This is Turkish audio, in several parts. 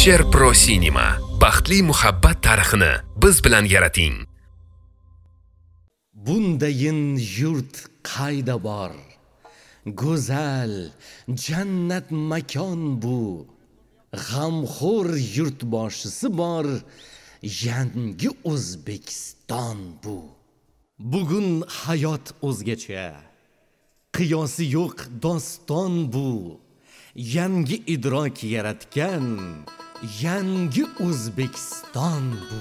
sherpro sinema baxtli muhabbat tarixini biz bilan yarating. Bundayin yurt qayda bor? Go'zal jannat makon bu. G'amxo'r yurtboshisi bor. Yangi o'zbekiston bu. Bugun hayot o'zgacha. Qiyosi yo'q doston bu. Yangi idrok yaratgan. Yangi o'zbekiston bu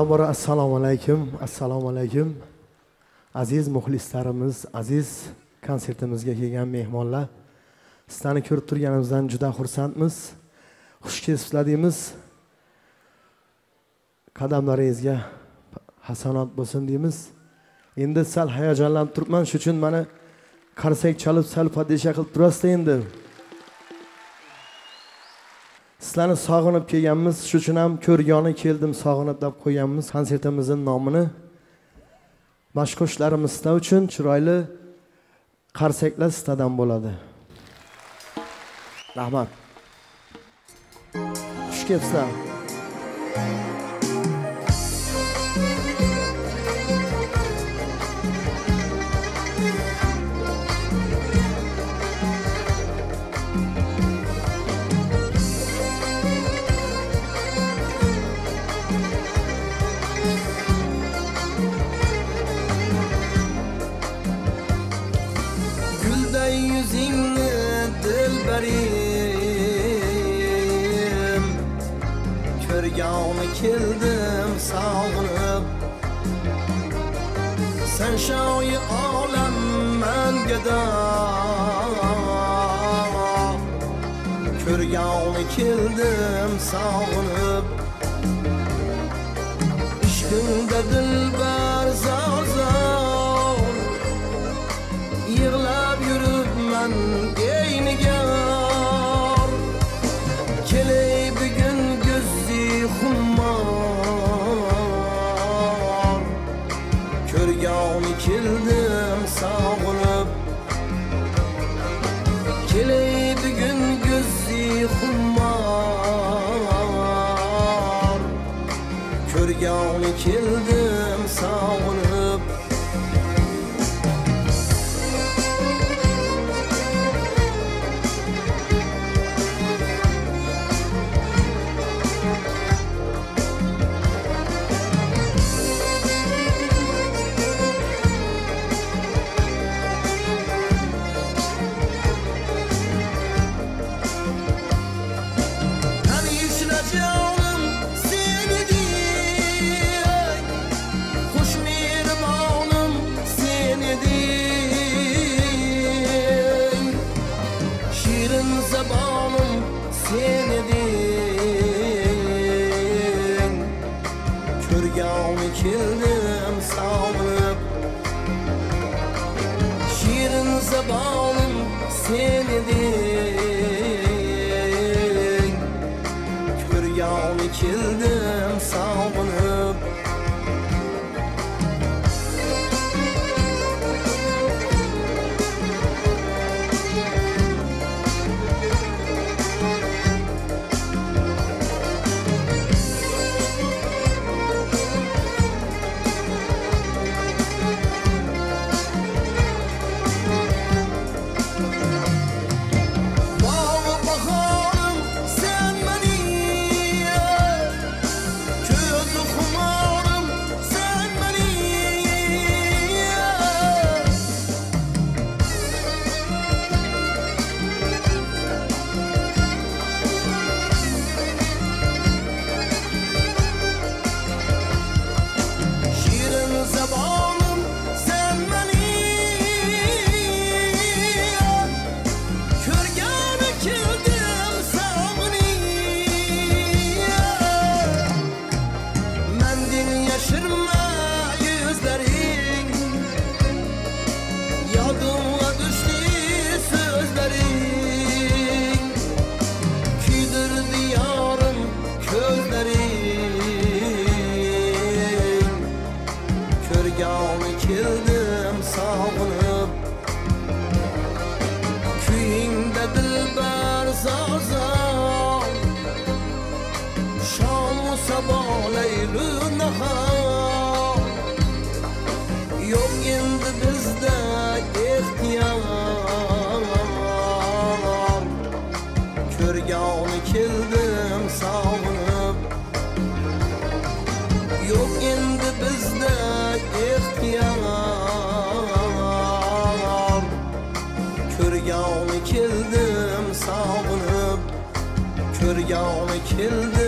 avvalambor assalomu alaykum. Assalomu alaykum. Aziz muxlislarimiz aziz konsertimizga kelgan mehmonlar sizlarni ko'rib turganimizdan juda xursandmiz. Xush kelibsizlar deymiz qadamlaringizga hasanot bo'lsin deymiz. Endi sal hayajonlanib turibman shuning uchun mana qarsak chalib sal podesha qilib turasizda endi. Sizlarni sog'inib kelganmiz. Shu uchun ham ko'rgani keldim sog'inib deb qo'yganmiz konsertimizni nomini. Mashqo'shlarimiz sizlar uchun chiroyli qarsaklar sizlardan bo'ladi. Rahmat. Xush kelibsizlar. Shoyi olam man gado ko'rgani keldim sog'inib ishqingda dilbar sağınıp Kuyingde dilber zazan Şamu sabah till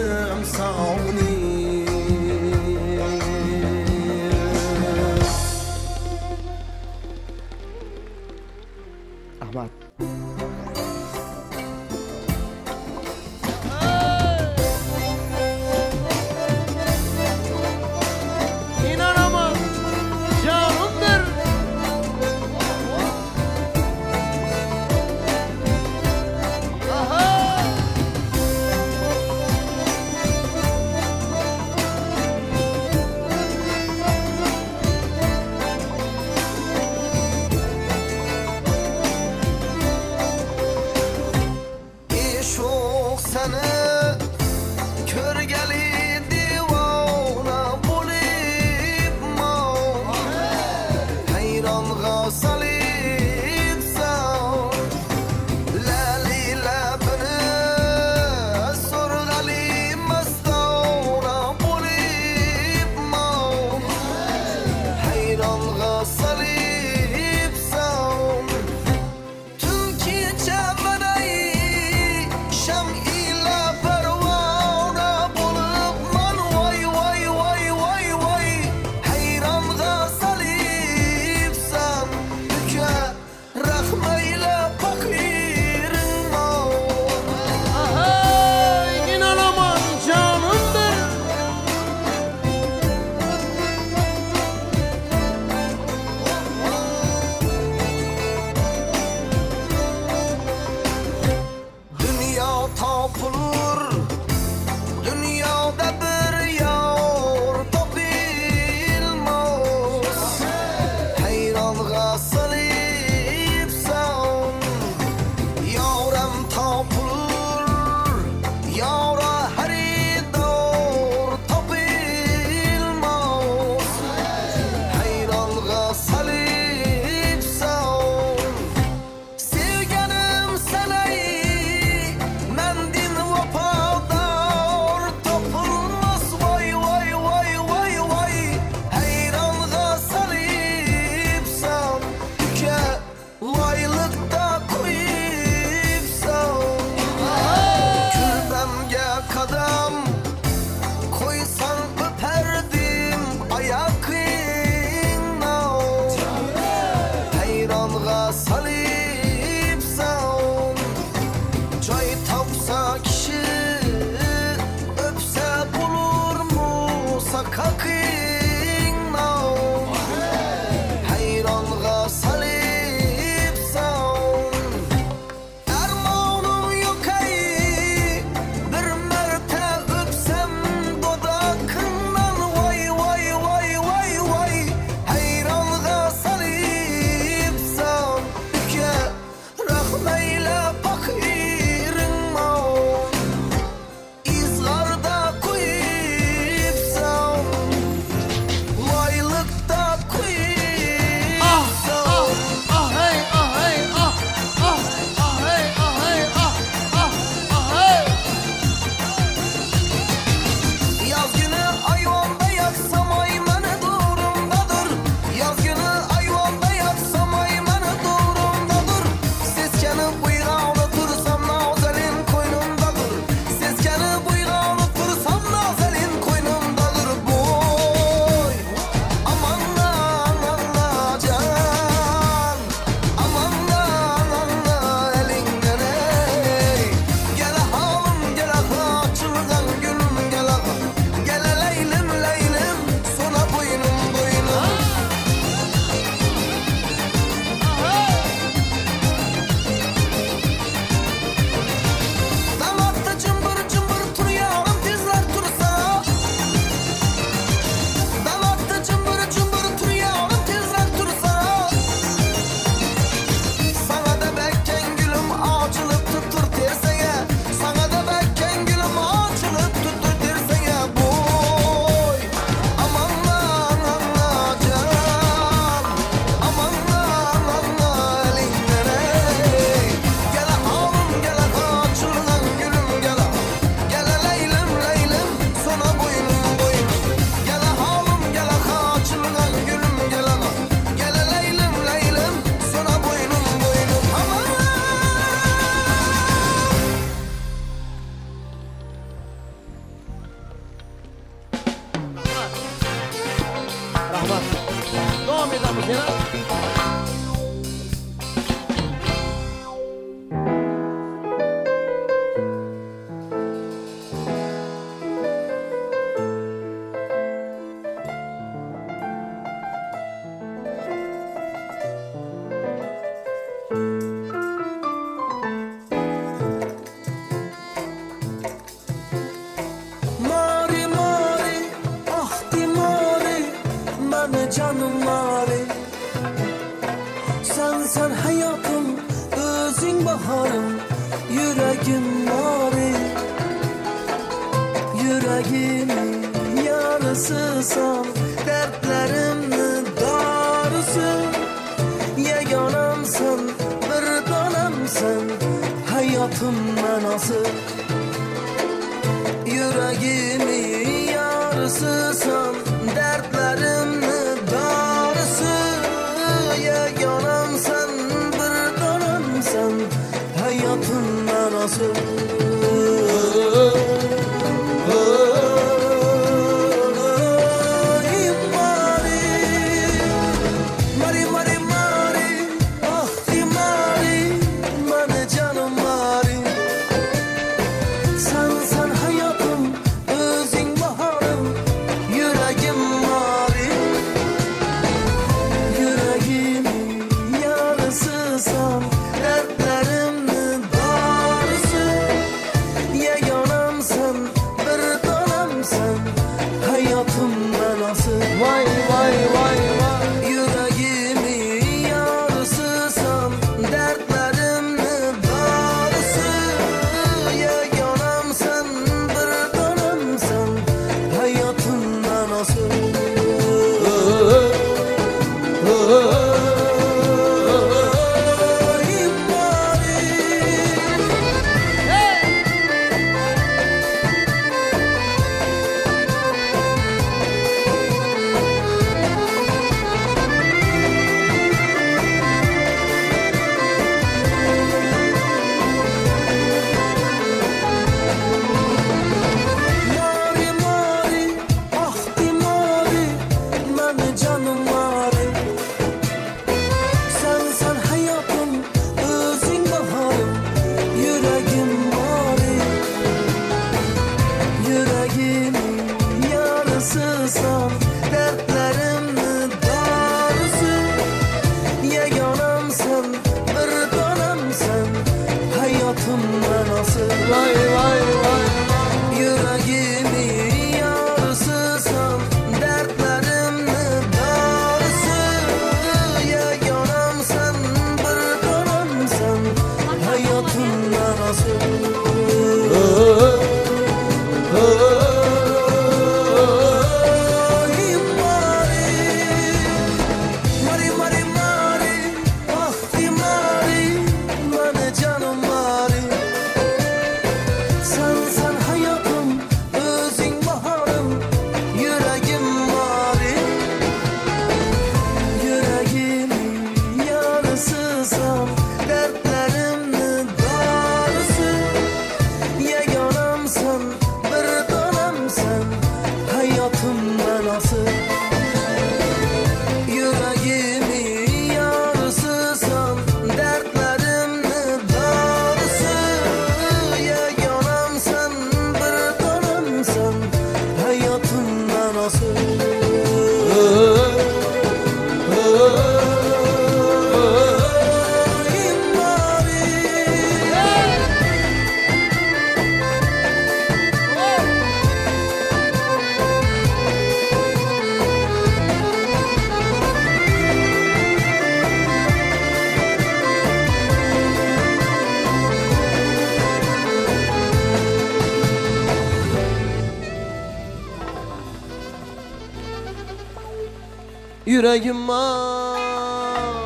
yüreğim ağrıyor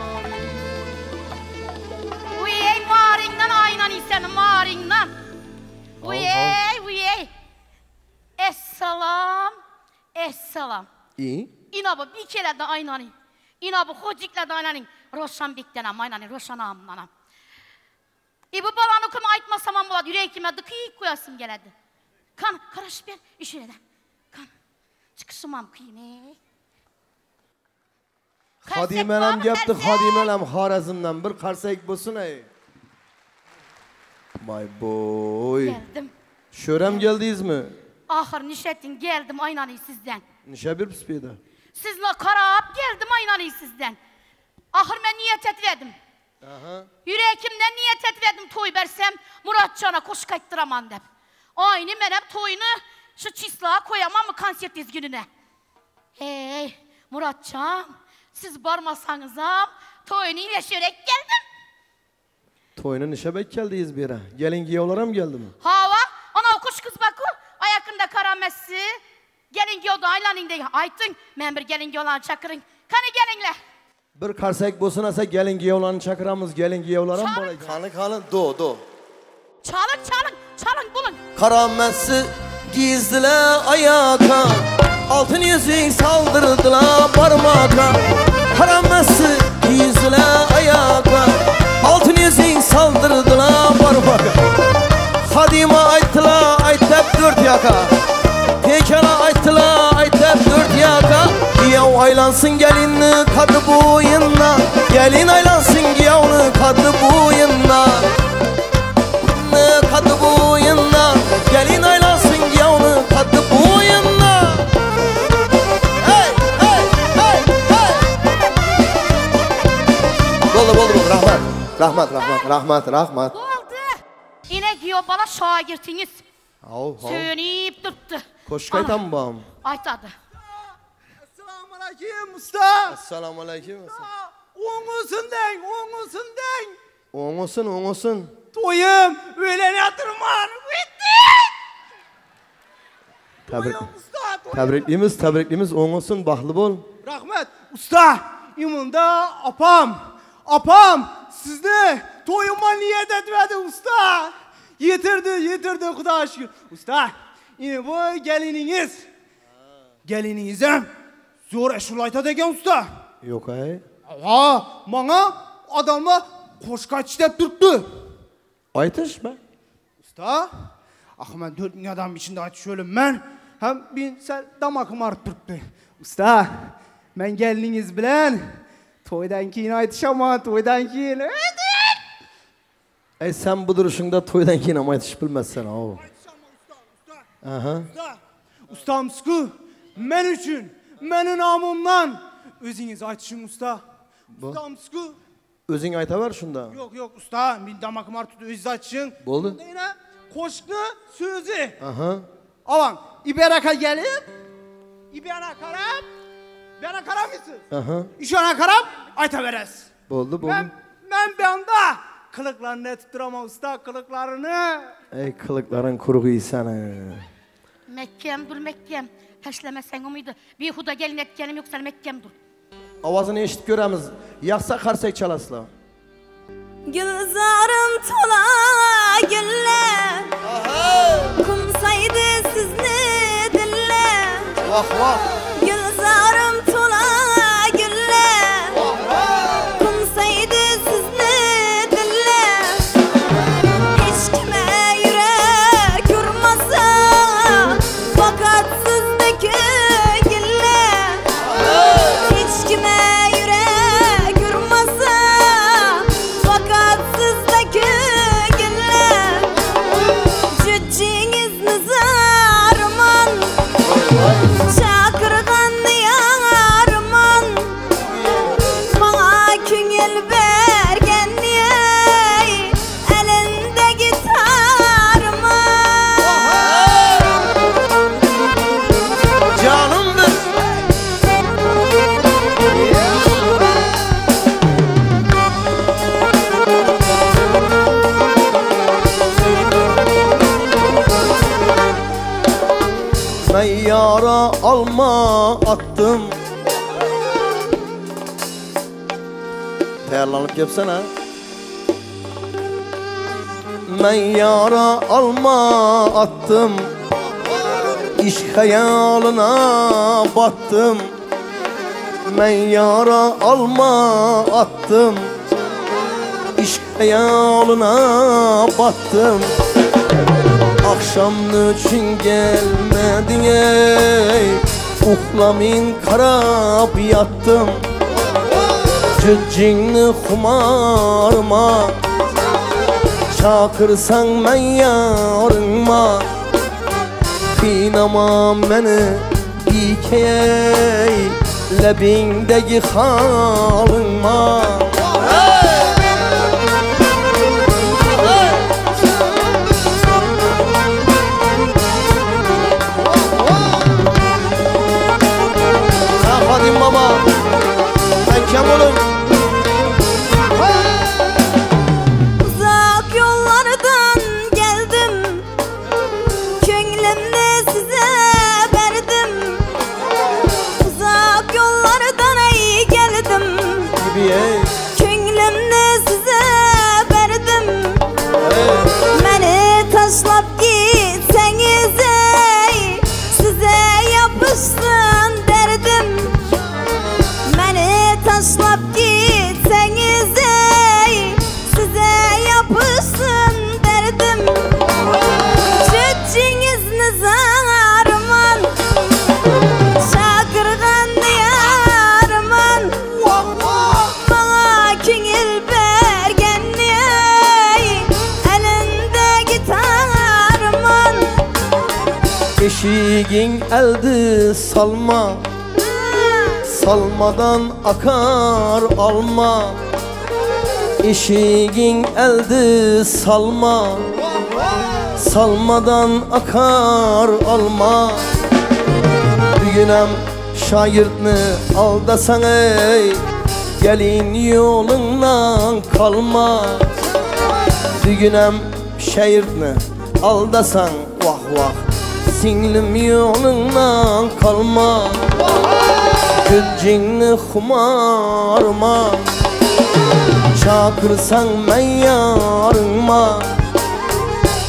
Uyey marinden aynan isen marinden Uyey uyey Esselam Esselam. İyi. İnabı bir kere de aynanı İnabı hocikle de aynanı Roşan biktenem aynanı roşan ağımlanam İbu balanı kuma aitmasam buladı yüreğime dıkıyık koyasım geledi. Hodimelam gapti, hodimelam Xorazmdan bir qarsak bo'lsin ey. Voy boy. Geldim. Sho'ram keldingizmi? Ahır nişetin geldim aynanı sizden. Beribsiz bu yerda? Sizle karab geldim aynanı sizden. Ahır ben niyet etmedim. Aha. Yüreğimden niyet etmedim toy versem Muratcan'a koş kayttıraman dep. Aynı benim toyunu şu çislağa koyamam mı konser gününe. Hey Muratcan siz barmasanızam toyunu iyileşerek geldim. To'yni nisha bek keldingiz bu yerga? Gelin kuyovlar ham keldimi? Hava ana kuş kız bakı ayakında karamesi. Gelin giyodu aylanın de aytın. Men bir gelin giyolarını çakırın. Kanı gelinler. Bir qarsak bo'lsin esa gelin kuyovlarni chaqiramiz, gelin kuyovlar ham bor Chaqir. ekan. Qani qani, do, do. Çalın çalın çalın bulun. Karamesi gizdiler ayaka Altın yüzük saldırdılar parmaka Karamesi gizdiler ayaka Altın yüzük saldırdılar parmaka Hadime ayttılar aytep dört yaka. Pekala ayttılar aytep dört yaka. Giyav aylansın gelinni kadı boyunna Gelin aylansın giyavni kadı boyunna yavni qaddi bo'yinna gelin aylansın yavni qaddi bo'yinna bo'ldi bo'ldi bo'ldi rahmat rahmat rahmat rahmat rahmat Oldu. Yine giyo bana şagirtiniz. Hov, hov. Sönüp tuttu. Qo'shiq aytaman bom. Aytadı. Assalomu alaykum usta. Assalomu alaykum. O'ng'usin deng, o'ng'usin deng. O'ng olsin, o'ng olsin. To'yim o'ylanayotirman. Bitti. Usta. Tabriklaymiz, tabriklaymiz. O'ng olsin, baxtli bo'l. Rahmat. Usta, imunda apam, apam sizni to'yimga niyat etmedi usta. Yetirdi, yetirdi Xudoga shukr. Usta, ini bu geliningiz. Geliningiz ham zo'r ashula aytadi ekan usta. Yo'q, ay. Ha, manga odamlar qo'shiq aytish deb turibdi. Aytishmi? Usta, ah men 4000 adam içinde aytish o'limman. Ham men sal damakim arib turibdi. Usta, men geliningiz bilan to'ydan keyin aytishaman, to'ydan keyin. Ey sen bu duruşunda to'ydan keyin ham aytish bilmassan, hov. Aha. Usta, ustamsku men uchun, meni nomimdan o'zingiz aytishing usta. Ustamsku O'zing aytaver shunda. Yo'q, yo'q, usta, men damakim arib turibdi, o'zingiz aytishing. Bo'ldi. Qo'shiqni so'zi. Aha. Avang, İberaka gelip, İberaka karab, İberaka karamısın? Aha. İşona karab, ayta veresiz. Bo'ldi, bo'ldi. Ben, ben bir anda kılıklarını etip duramam usta, kılıklarını. Ey qiliqlaring qurg'iysan. Mekkem dur Mekkem. Taşlamesen umuydu. Bir huda gelin etkenim yoksa Mekkem dur. Ovozini eshitib ko'ramiz. Yaxsa qarsak chalasizlar. Gülzarım tola gülle Kumsaydı sizni dille vah vah Gülzarım yara alma attım. Tayarlanıp yapsana. Ben yara alma attım. İş hayalına battım. Ben yara alma attım. İş hayalına battım. Akşamın için gelmedin ey. Uhlamin karab yattım. Güccingni xumarma Çakırsan men yarınma. Kıynama meni dikey Lebindeki halınma Sen Eşiğin eldi salma. Salmadan akar alma. Eşiğin eldi salma. Salmadan akar alma. Düğünem şairtni aldasan ey. Gelin yolundan kalma. Düğünem şairtni aldasan vah vah Singlim yolundan kalma. Güccingni xumarma Çakırsan men yarınma.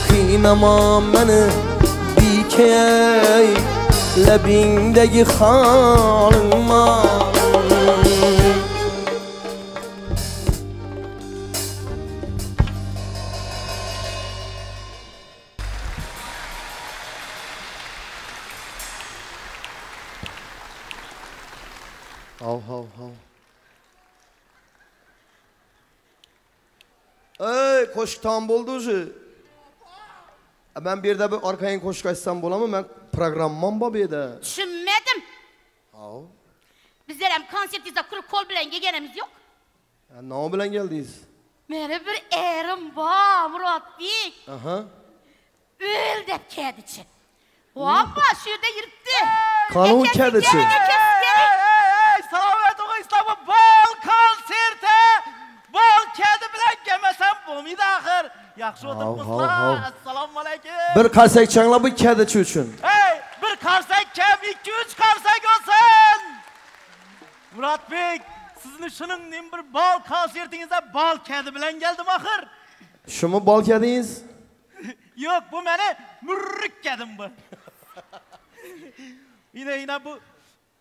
Kıynama meni dikey Lebindeki halınma koşuk tam ucu. E Ben bir de bir arkayın koşuk açsam bulamam ben programmam babiyede. Tushunmadim. Hav. Bizlar ham konsertingizda quruq qo'l bilan kelganimiz yo'q. Ya ne bilen geldiniz? Meni bir erim bor, Murodbek. Aha. O'l deb kedichi. Voppa, shu yerda yuribdi. Qanun Akasi, kedichi. keling, akasi, keling. Ey, salomat o'g'il İslam'ı bol konserte, bol kedi axir. Yaxshi Hav, hav, o'tiribsizlar. hav. Assalomu alaykum. Bir karsak çangla bu kediçi üçün. Hey, bir karsak kam, ikki uch karsak olsin. Murodbek, sizni shuningdek bir bol konsertingizda bol kedi bilan keldim axir. Şu mu bal kediniz? Yo'q, bu meni murrik kedim bu. yine yine bu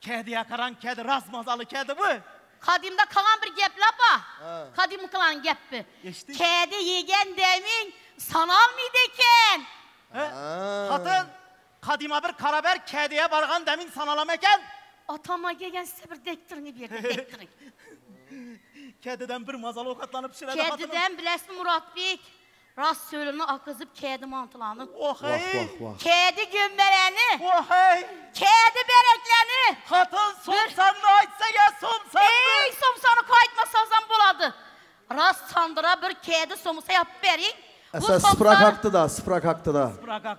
kediye qaran kedi, rasmazalı kedi bu. Qadimda qolgan bir gap lapa. Qadim qilgan gappi. Eshitdik. Kedi yegan deming sanalmaydi ekan. He? Xotin, qadima bir qaraber kediye bargan demin sanalam ekan. Atama kelgan size bir dektirini berdi, dektiring. Kedidən bir mazal ovqatlanıb pişirədi xatınım. Kedidən biləsən Muradbek. Rast sölünü akızıp kedi mantılanıb. Oh hey, Vah vah. Kedi gömbereni, oh hey. kedi kedi somusa yap verin. Esas sprak haktı da, sprak haktı da.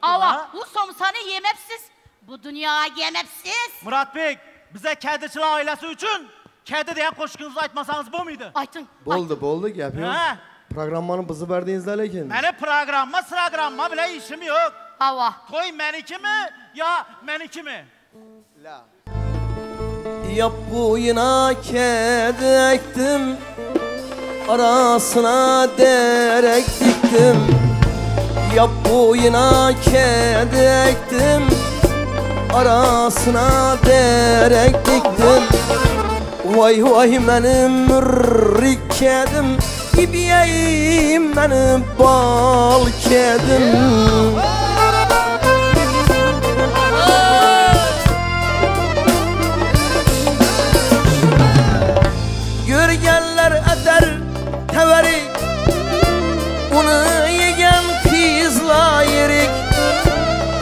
Da. bu somsanı yemepsiz. Bu dünyaya yemepsiz. Murat Bey, bizə kədiçilər ailəsi üçün kedi deyən qoşqunuzu aytmasanız bu muydu? Aytın. Boldu, boldu yapıyor. Hə? Programmanın bızı verdiğinizde lekin. Məni proqramma, sıraqramma bilə işim yox. Ava. Toy məniki mi, ya məniki mi? Yap boyuna kedi ektim Arasına derek diktim. Yap boyuna kedi ektim. Arasına derek diktim. Vay vay benim mürrik kedim. İbiyeyim benim bal kedim severik Bunu yiyen kızla yerik.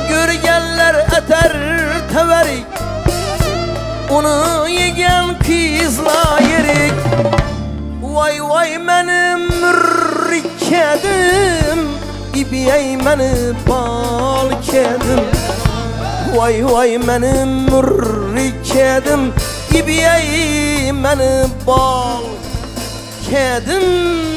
Gürgenler eter teverik Onu yiyen kızla yerik. Vay vay benim kedim. İbiyey beni bal kedim. Vay vay benim mürri kedim İbiyey beni bal kedim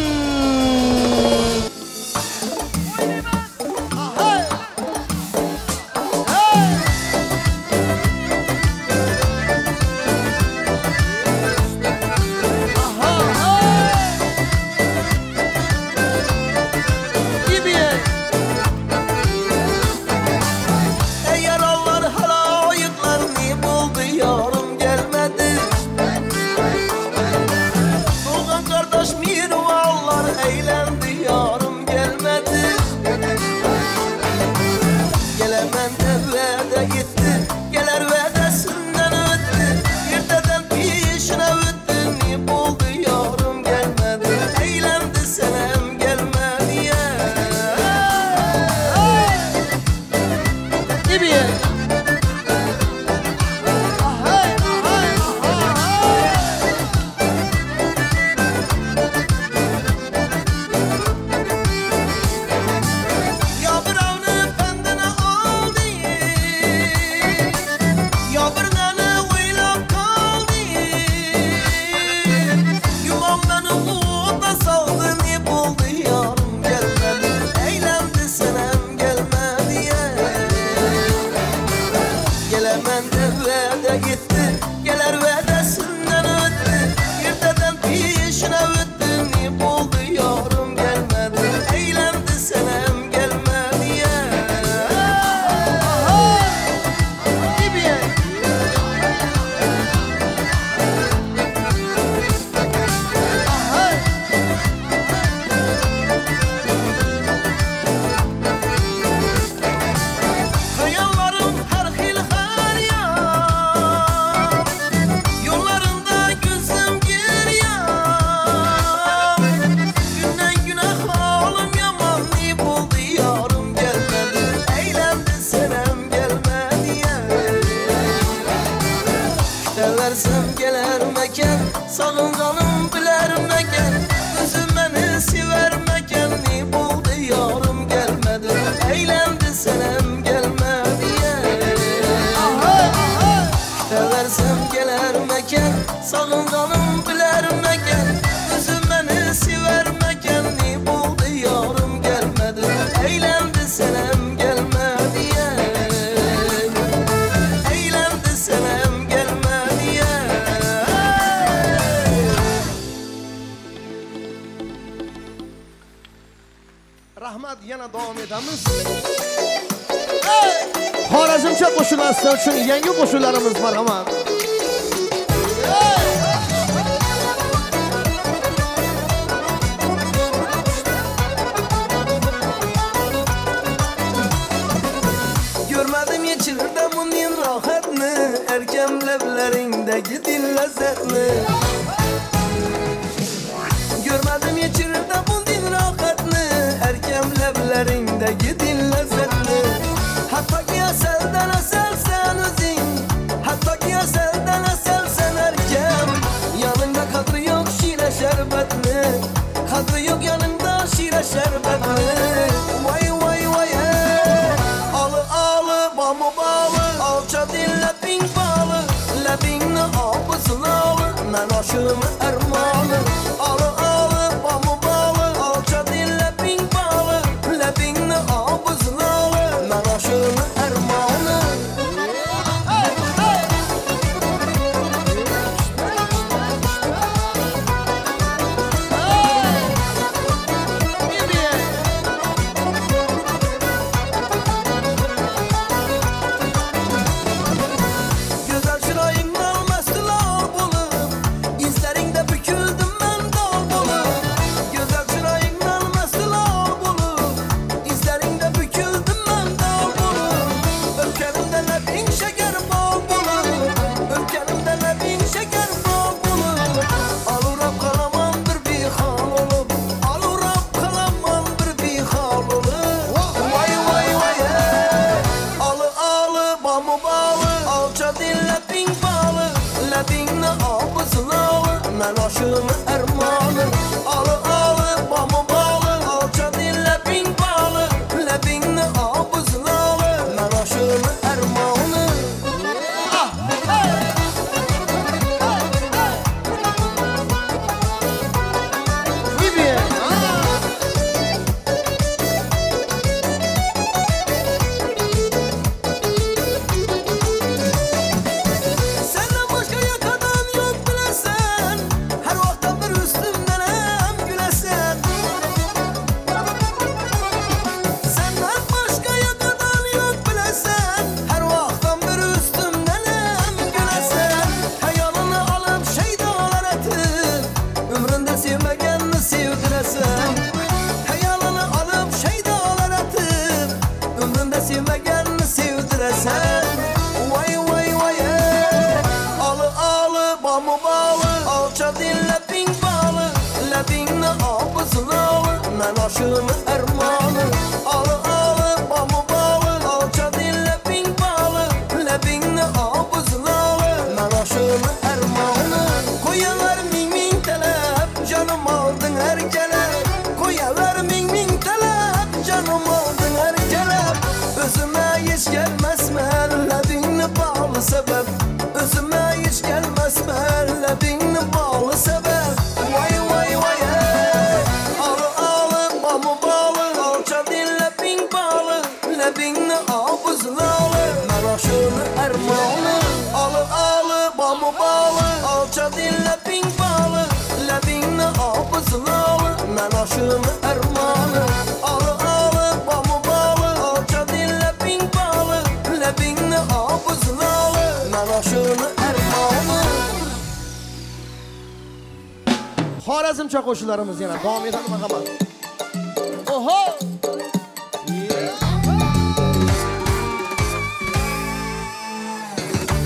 Sağınganım biler mekan Gözüm beni siver mekan Ne buldu yarım gelmedi Eğlendi senem senem gelmedi Rahmat yana davom etamiz. Xorazmcha qo'shiqlar sizlar uchun yangi qo'shiqlarimiz marhamat. Görmedim Erken levlerindeki dil lezzetini Görmedim geçirde bunun rahatını Erken levlerindeki dil lezzetini Hatta ki eselden eselsen özün Hatta ki eselden eselsen erken Yanında kadri yok şire şerbetli. Kadri yok yanında şire şerbetli qancha qo'shiqlarimiz yana davom etadi marhamat oho!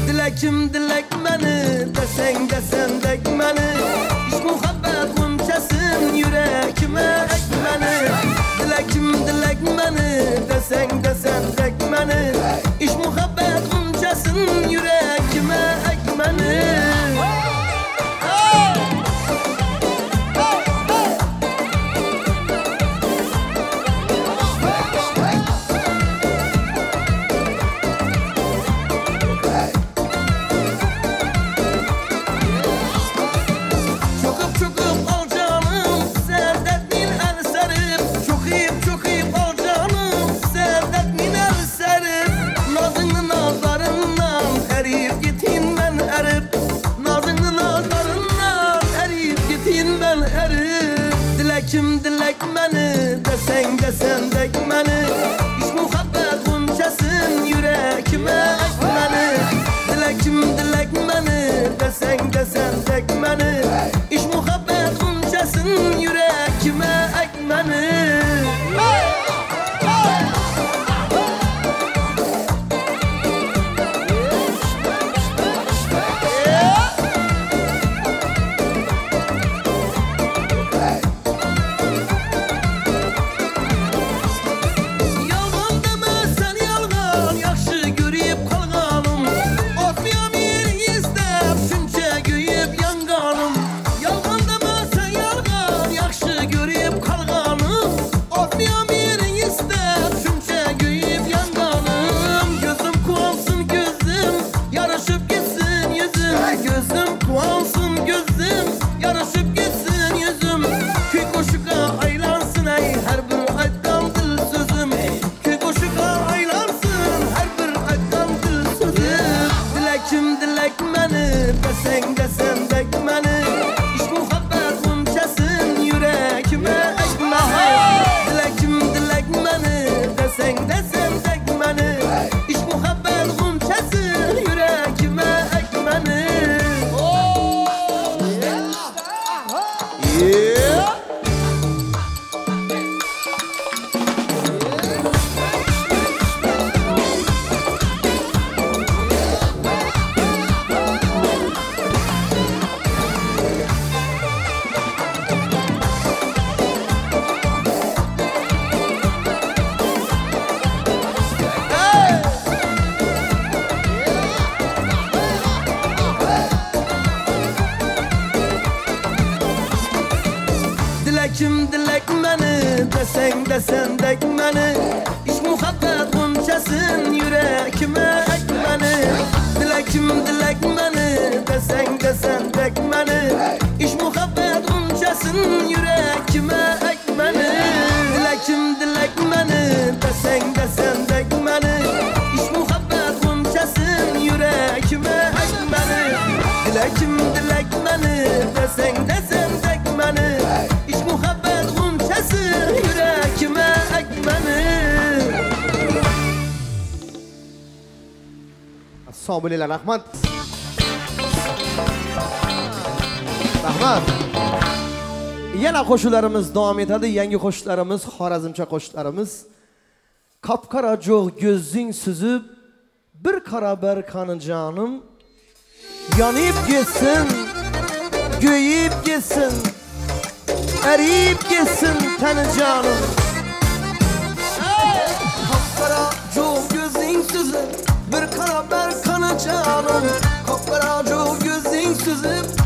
Dilakim dilak mani desang desandak mani ishq muhabbat g'unchasin yurakima akmani dilakim dilak mani desang desandak mani ishq muhabbat g'unchasin yurakima akmani Sombililar rahmat. Rahmat. Yana qo'shiqlarimiz davom etadi. Yangi qo'shiqlarimiz, Xorazmcha qo'shiqlarimiz. Qapqara jo'g' gözing süzüb bir qara bir qani jonim Yanıp gitsin, göğüp gitsin Eriyip gitsin teni canım! Kapkara çoğu gözün süzüp Bir kara berkanı canım Kapkara çoğu gözün süzüp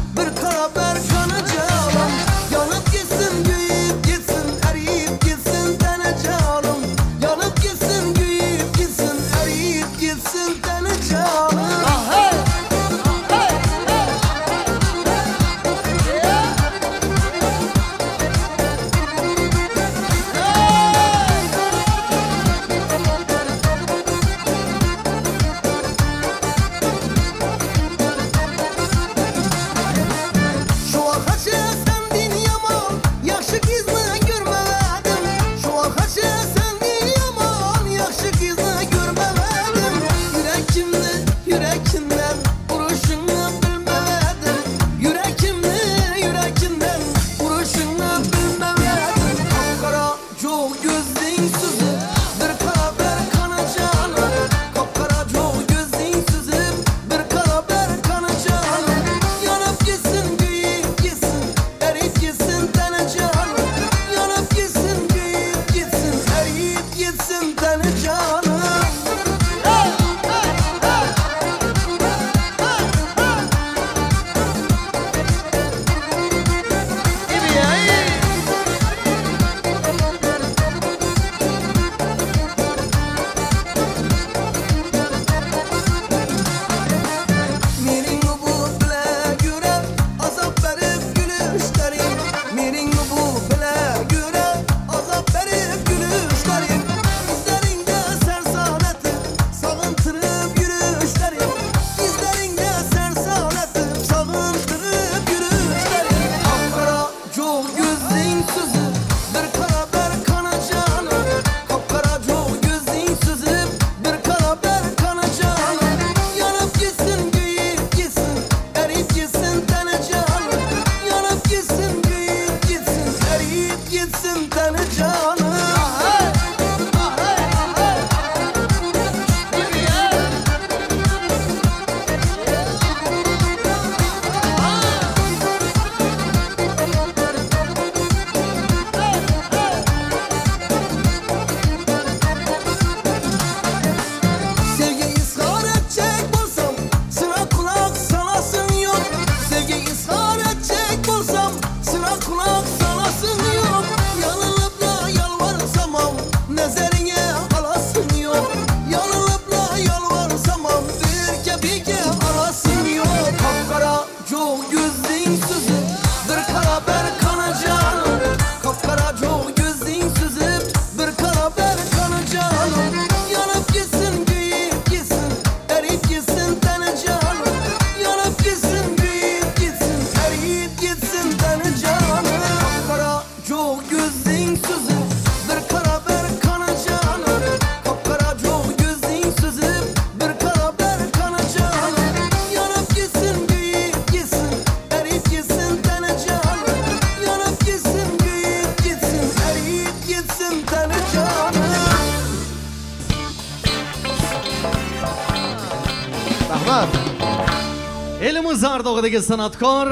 qardog'idagi san'atkor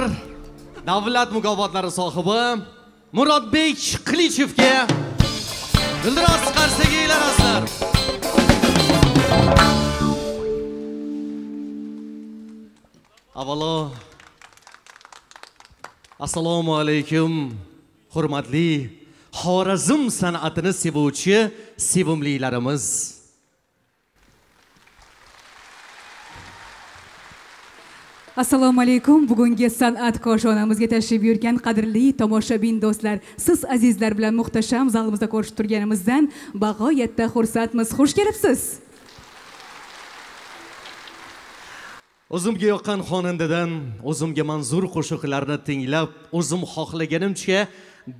davlat mukofotlari sohibi murodbek qilichevga dildiroz qarsaga aylanasizlar avvalo assalomu alaykum hurmatli xorazm san'atini sevuvchi sevimlilarimiz. Assalomu alaykum. Bugungi san'at koshonamizga tashrif buyurgan qadrli tomoshabin do'stlar siz azizlar bilan muhtasham zalimizda ko'rishib turganimizdan bag'oyatda xursandmiz. Xush kelibsiz. O'zimga yoqqan xonandadan o'zimga manzur qo'shiqlarni tinglab o'zim xohlaganimcha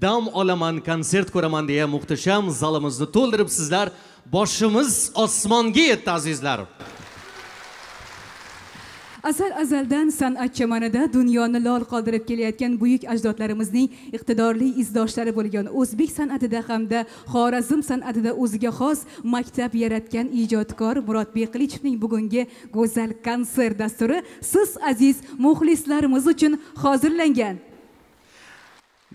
dam olaman konsert ko'raman deya muhtasham zalimizni to'ldiribsizlar boshimiz osmonga yetdi azizlar. Asal azaldan san'at chamanida dunyoni lol qoldirib kelayotgan buyuk ajdodlarimizning iqtidorli izdoshlari bo'lgan o'zbek san'atida hamda xorazm san'atida o'ziga xos maktab yaratgan ijodkor murodbek qilichevning bugungi go'zal konsert dasturi siz aziz muxlislarimiz uchun hozirlangan.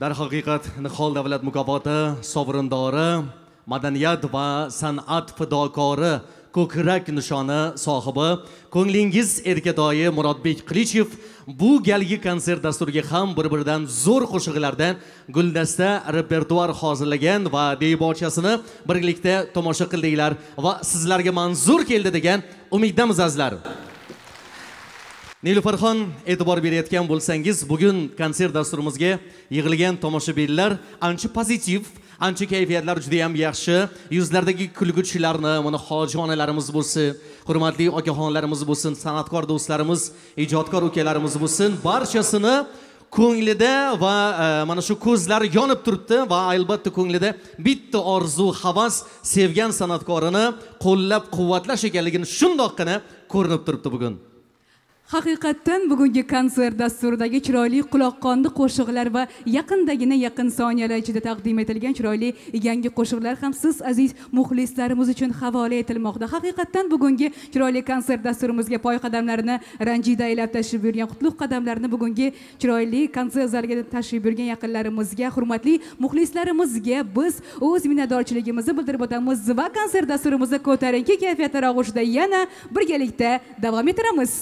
Darhaqiqat nihol davlat mukofoti sovrindori madaniyat va san'at fidokori ko'krak nishoni sohibi ko'nglingiz erkadoyi murodbek qilichev bu galgi konsert dasturiga ham bir biridan zo'r qo'shiqlardan guldasta repertuar hozirlagan va debochasini birgalikda tomosha qildinglar va sizlarga manzur keldi degan umiddamiz azizlar. Nilufarxon e'tibor berayotgan bo'lsangiz bugun konsert dasturimizga yig'ilgan tomoshabinlar ancha pozitiv ancha kayfiyatlar juda ham yaxshi. Yuzlardagi kulguchilarni mana hoji bo'lsin hurmatli okaxonlarimiz bo'lsin san'atkor do'stlarimiz ijodkor ukalarimiz bo'lsin. Barchasini ko'nglida va e, mana shu ko'zlari yonib turibdi va albatta ko'nglida bitta orzu havas sevgan san'atkorini qo'llab quvvatlash ekanligini shundoqqina ko'rinib turibdi bugun. Haqiqatdan bugungi konsert dasturidagi chiroyli quloqqonni qo'shiqlar va yaqindagina yaqin soniyalar ichida taqdim etilgan chiroyli yangi qo'shiqlar ham siz aziz muxlislarimiz uchun havola etilmoqda. Haqiqatdan bugungi chiroyli konsert dasturimizga poy qadamlarini ranjida aylab tashrif buyurgan qutlug' qadamlarini bugungi chiroyli konsert zaliga tashrif buyurgan yaqinlarimizga hurmatli muxlislarimizga biz o'z minnatdorchiligimizni bildirib o'tamiz va konsert dasturimizni ko'tarinki kayfiyatlar og'ushida yana birgalikda davom ettiramiz.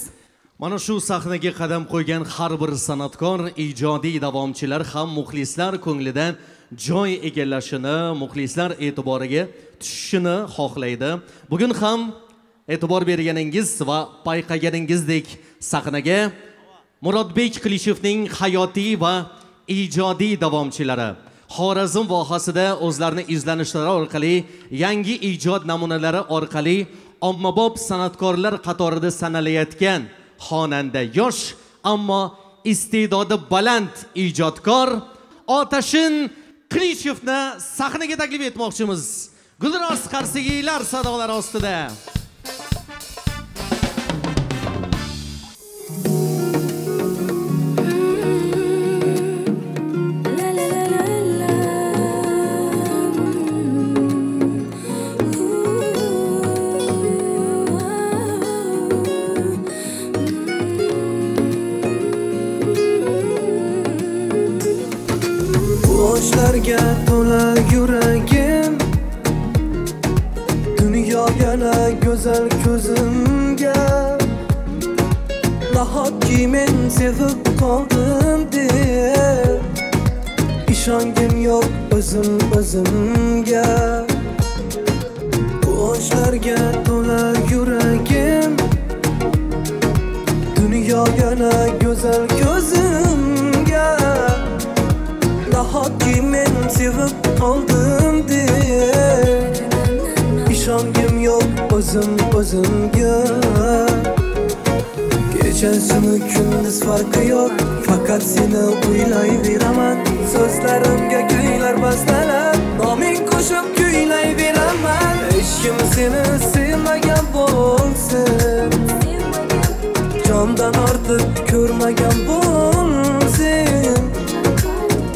Mana shu sahnaga qadam qo'ygan har bir san'atkor ijodiy davomchilar ham muxlislar ko'nglidan joy egallashini muxlislar e'tiboriga tushishini xohlaydi. Bugun ham e'tibor berganingiz va payqaganingizdek sahnaga murodbek qilichevning hayotiy va ijodiy davomchilari. Xorazm vohasida o'zlarini izlanishlari orqali yangi ijod namunalari orqali ommabop san'atkorlar qatorida sanalayotgan xonanda yosh ammo iste'dodi baland ijodkor otashin qilichevni sahnaga taklif etmoqchimiz. Gulroz qarsigiylar sadolari ostida. Go'zal ko'zimga nahotki men sevib qoldim deb ishongim yo'q o'zim o'zimga yoshlarga to'la yuragim dunyo yana go'zal ko'zimga nahotki men sevib qoldim deb yo'q o'zim o'zimga kechasimi kunduz farqi yo'q faqat seni o'ylayveraman so'zlarimga kuylar bastalab noming qo'shib kuylayveraman hech kim seni sevmagan bo'lsin jondan ortiq ko'rmagan bo'lsin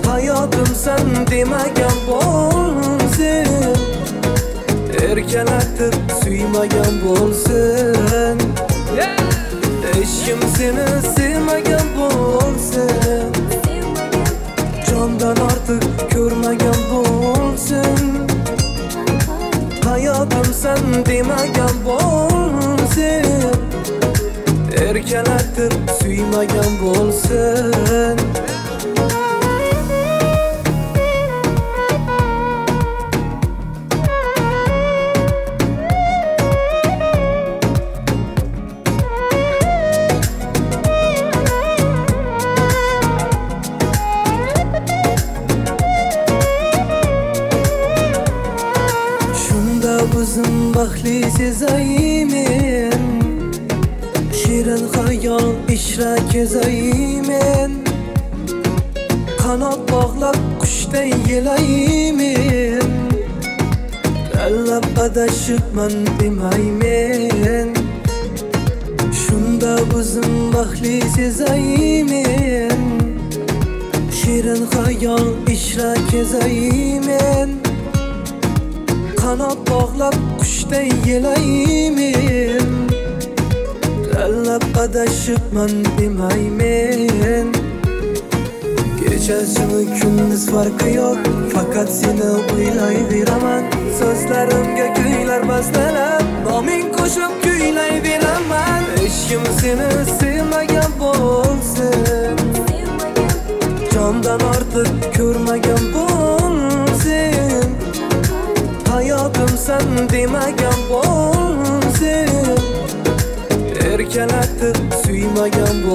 hayotimsan demagan bo'lsin erkalatib suymagan bo'lsin hech kim seni sevmagan bo'lsin jondan ortiq ko'rmagan bo'lsin hayotimsan demagan bo'lsin erkalatib suymagan bo'lsin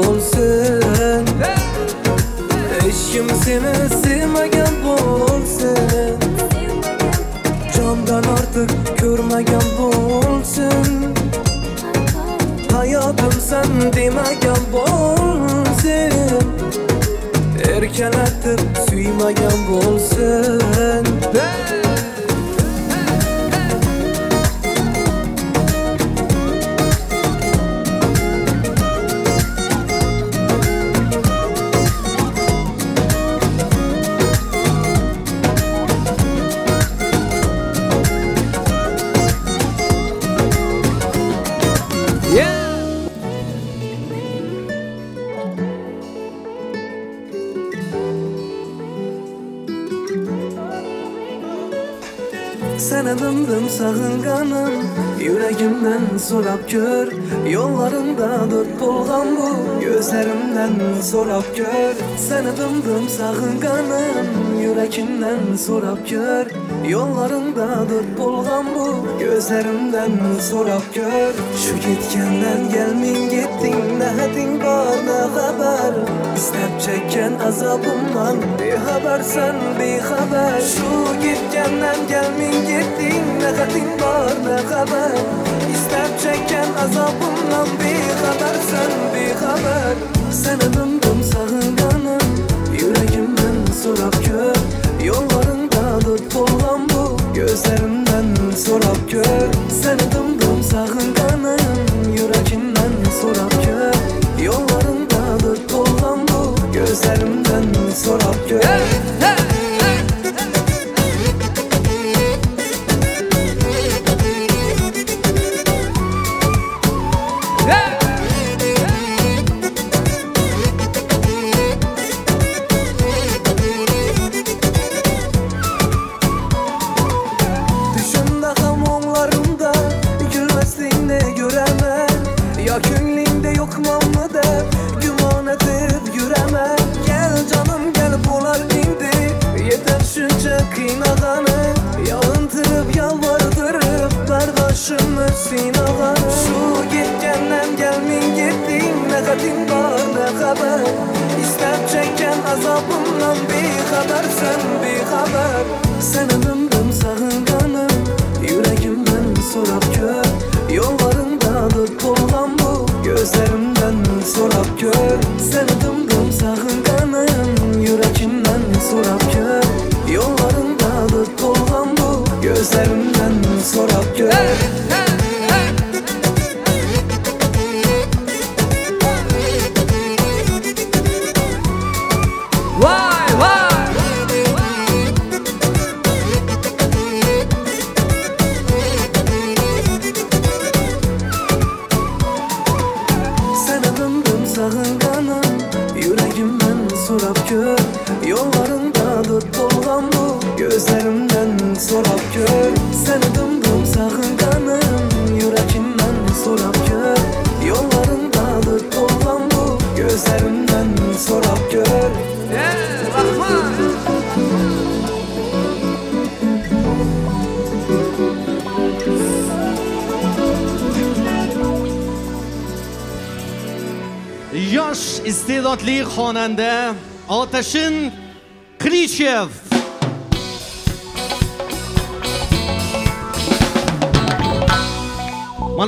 suymagan bo'lsin hech kim seni sevmagan bo'lsin jondan ortiq ko'rmagan bo'lsin hayotimsan demagan bo'lsin erkalatib suymagan bo'lsin Sənə dımdım sağın qanım Yüreğimden sorab gör. Yollarında dört bulğam bu. Gözlerimden sorab gör. Sənə dımdım sağın qanım Yüreğimden sorab gör. Yollarında dört bolgan bu Gözlerimden sorap gör. Şu gitkenden gelmin gittin Ne hadin var ne haber? İstep çeken azabımdan Bir habersen bir haber. Şu gitkenden gelmin gittin Ne hadin var ne haber? İstep çeken azabımdan Bir habersen bir haber. Seni dımdım sağınganım Yüreğimden sorap gör. Yollarında dört bolgan bu Gözlerimden sorap gör Seni dımdım sağınganım Yüreğimden sorap gör Yollarında dört bolgan bu Gözlerimden sorap gör Düşümde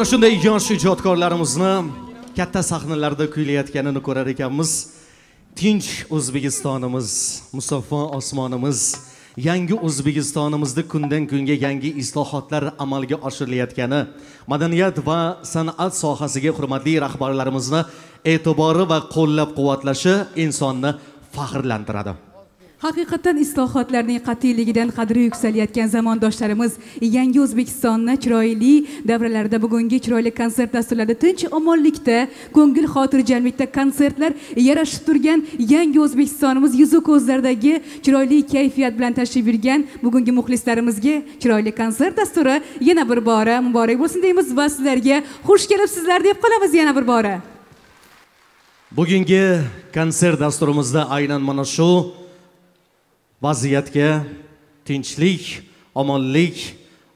shunday yosh ijodkorlarimizni katta sahnalarda kuylayotganini ko'rar ekanmiz. Tinch o'zbekistonimiz musaffo osmonimiz yangi o'zbekistonimizda kundan kunga yangi islohotlar amalga oshirilayotgani madaniyat va san'at sohasiga hurmatli rahbarlarimizni e'tibori va qo'llab quvvatlashi insonni faxrlantiradi. Haqiqatdan islohotlarning qat'iyligidan qadri yuksalayotgan zamondoshlarimiz yangi o'zbekistonni chiroyli davralarda bugungi chiroyli konsert dasturlarida tinch omonlikda ko'ngil xotirjamlikda konsertlar yarashib turgan yangi o'zbekistonimiz yuzu ko'zlardagi chiroyli kayfiyat bilan tashrif buyurgan bugungi muxlislarimizga chiroyli konsert dasturi yana bir bora muborak bo'lsin deymiz va sizlarga xush kelibsizlar deb qolamiz yana bir bora. Bugungi konsert dasturimizda aynan mana shu vaziyatga tinchlik omonlik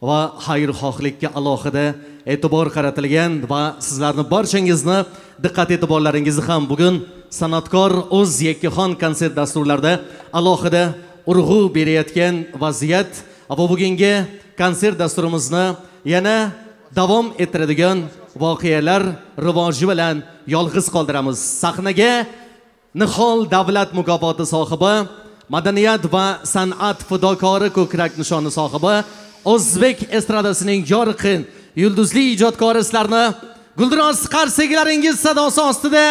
va xayrixohlikka alohida e'tibor qaratilgan va sizlarni barchangizni diqqat e'tiborlaringizni ham bugun san'atkor o'z yakkaxon konsert dasturlarida alohida urg'u berayotgan vaziyat va bugungi konsert dasturimizni yana davom ettiradigan voqealar rivoji bilan yolg'iz qoldiramiz. Sahnaga nihol davlat mukofoti sohibi madaniyat va san'at fidokori ko'krak nishoni sohibi o'zbek estradasining yorqin yulduzli ijodkori sizlarni guldiroz qarsakalaringiz sadosi ostida.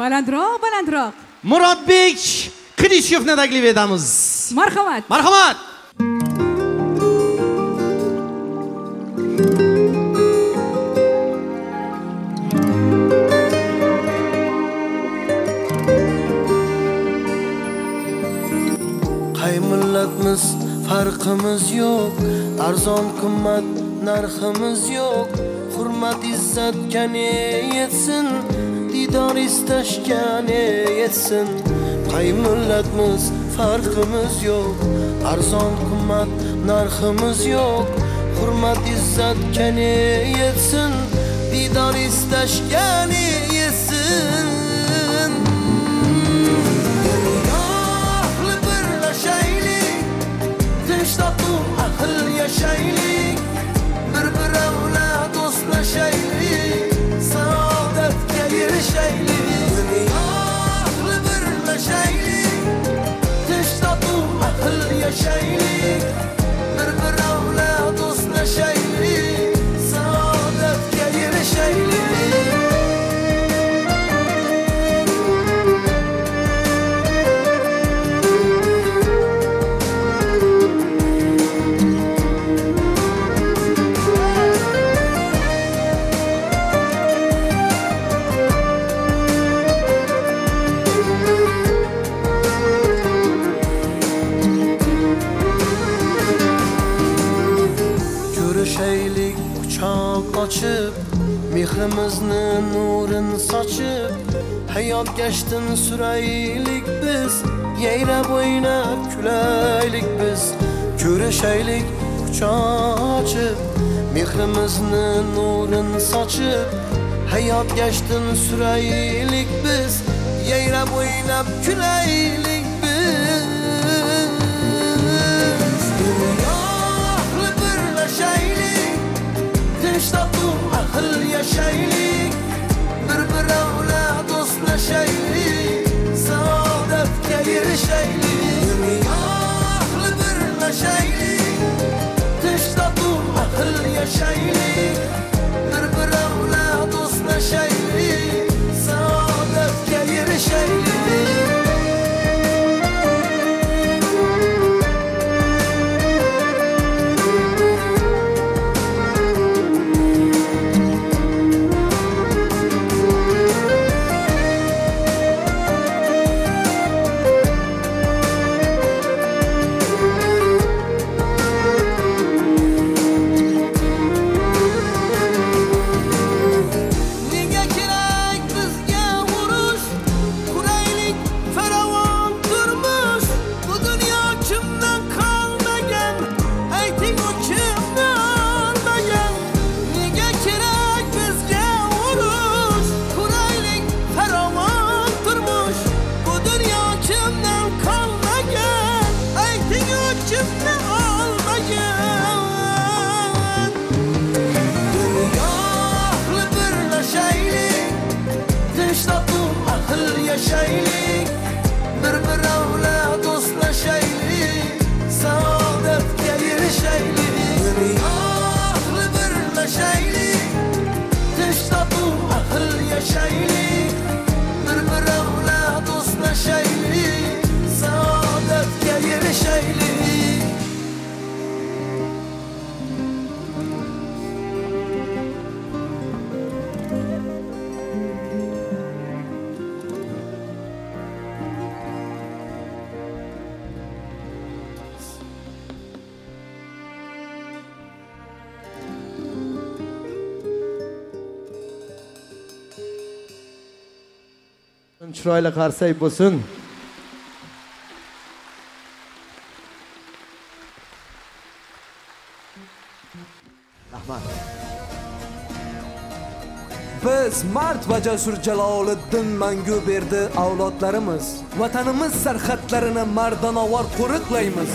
Balandroq balandroq. Murodbek qilishevni taklif etamiz. Marhamat. Marhamat qay farqimiz yo'q. Arzon qimmat narximiz yo'q. Hurmat izzatgani yetsin. Didor istashgani yetsin. Qay millatmiz farqimiz yo'q. Arzon qimmat narximiz yo'q. Hurmat izzatgani yetsin. Didor istashgani yetsin. شايلين بربرة ولا تصنى شايلين سعادة يا mehrimizni nurin sochib hayot gashtin suraylik biz. Yayrab o'ynab kulaylik biz. Ko'rishaylik quchoq ochib mehrimizni nurin sochib hayot gashtin suraylik biz. Yayrab o'ynab kulaylik biz. Dunyo birlashaylik tinch ahil yashaylik bir birovla do'stlashaylik saodatga erishaylik dunyo ahli birlashaylik tinch totuv ahil yashaylik bir birovla do'stlashaylik chiroyli qarsak bo'lsin rahmat Biz mard va jasur Jaloliddin mangu berdi avlodlarimiz. Vatanimiz sarhadlarini mardonovor qo'riqlaymiz.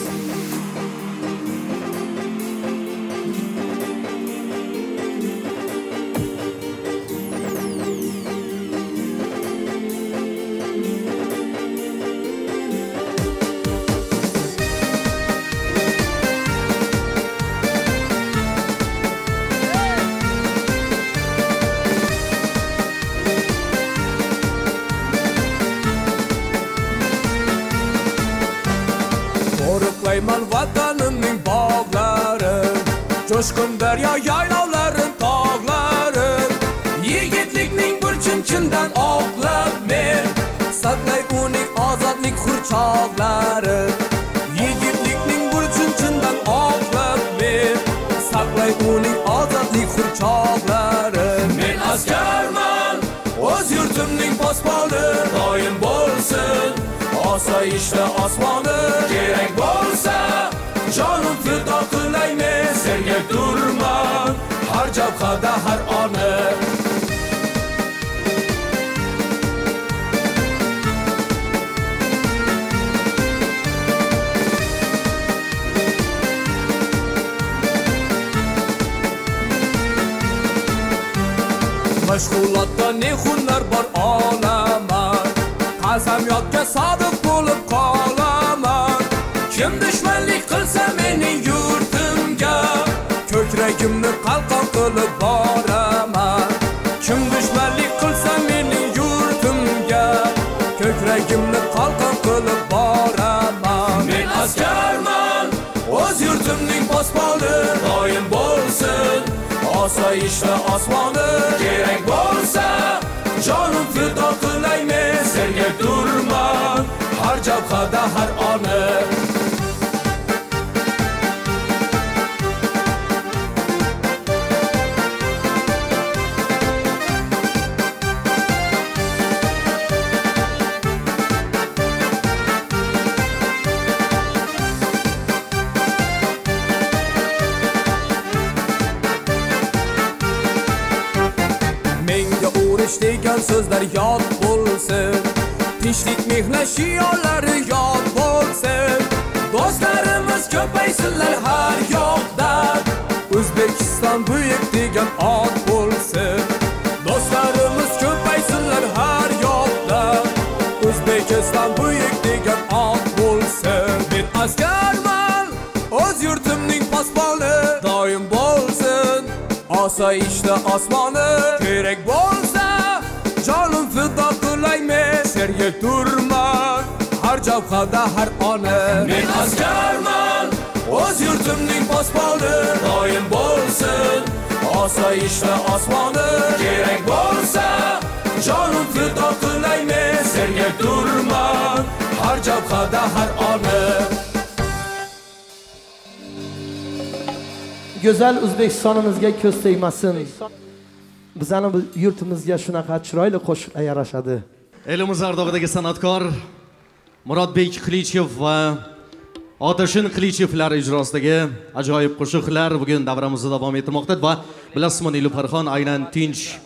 Osoyishta osmoni kerak bo'lsa jonim fido qilaymen senga durman har jabhada har ona mashg'ulotda ko'kragimni qalqon qilib boraman. Kim dushmanlik qilsa mening yurtimga ko'kragimni qalqon qilib boraman. Men askarman o'z yurtimning posboni doim bo'lsin osoyishta osmoni. Kerak bo'lsa jonim fido qilaymen senga durman har jabhada har oni. Ko'paysinlar har yoqda o'zbekiston buyuk degan ot bo'lsin do'stlarimiz ko'paysinlar har yoqda o'zbekiston buyuk degan ot bo'lsin men askarman o'z yurtimning posboni doim bo'lsin osoyishta osmoni kerak bo'lsa jonim fido qilaymen serga turman har jabhada har ona men askarman o'z yurtimning posboni doim bo'lsin. Osoyishta osmoni kerak bo'lsa. Jonim fido qilaymen serga turman har jabhada har ona go'zal o'zbekistonimizga ko'z tegmasin. Bizani bu yurtimizga shunaqa chiroyli qo'shiqlar yarashadi. Elimiz ardog'idagi san'atkor murodbek qilichev va otashin qilichevlar ijrosidagi ajoyib qo'shiqlar bugun davramizda davom etmoqda va bilasizmi nilufarxon aynan tinch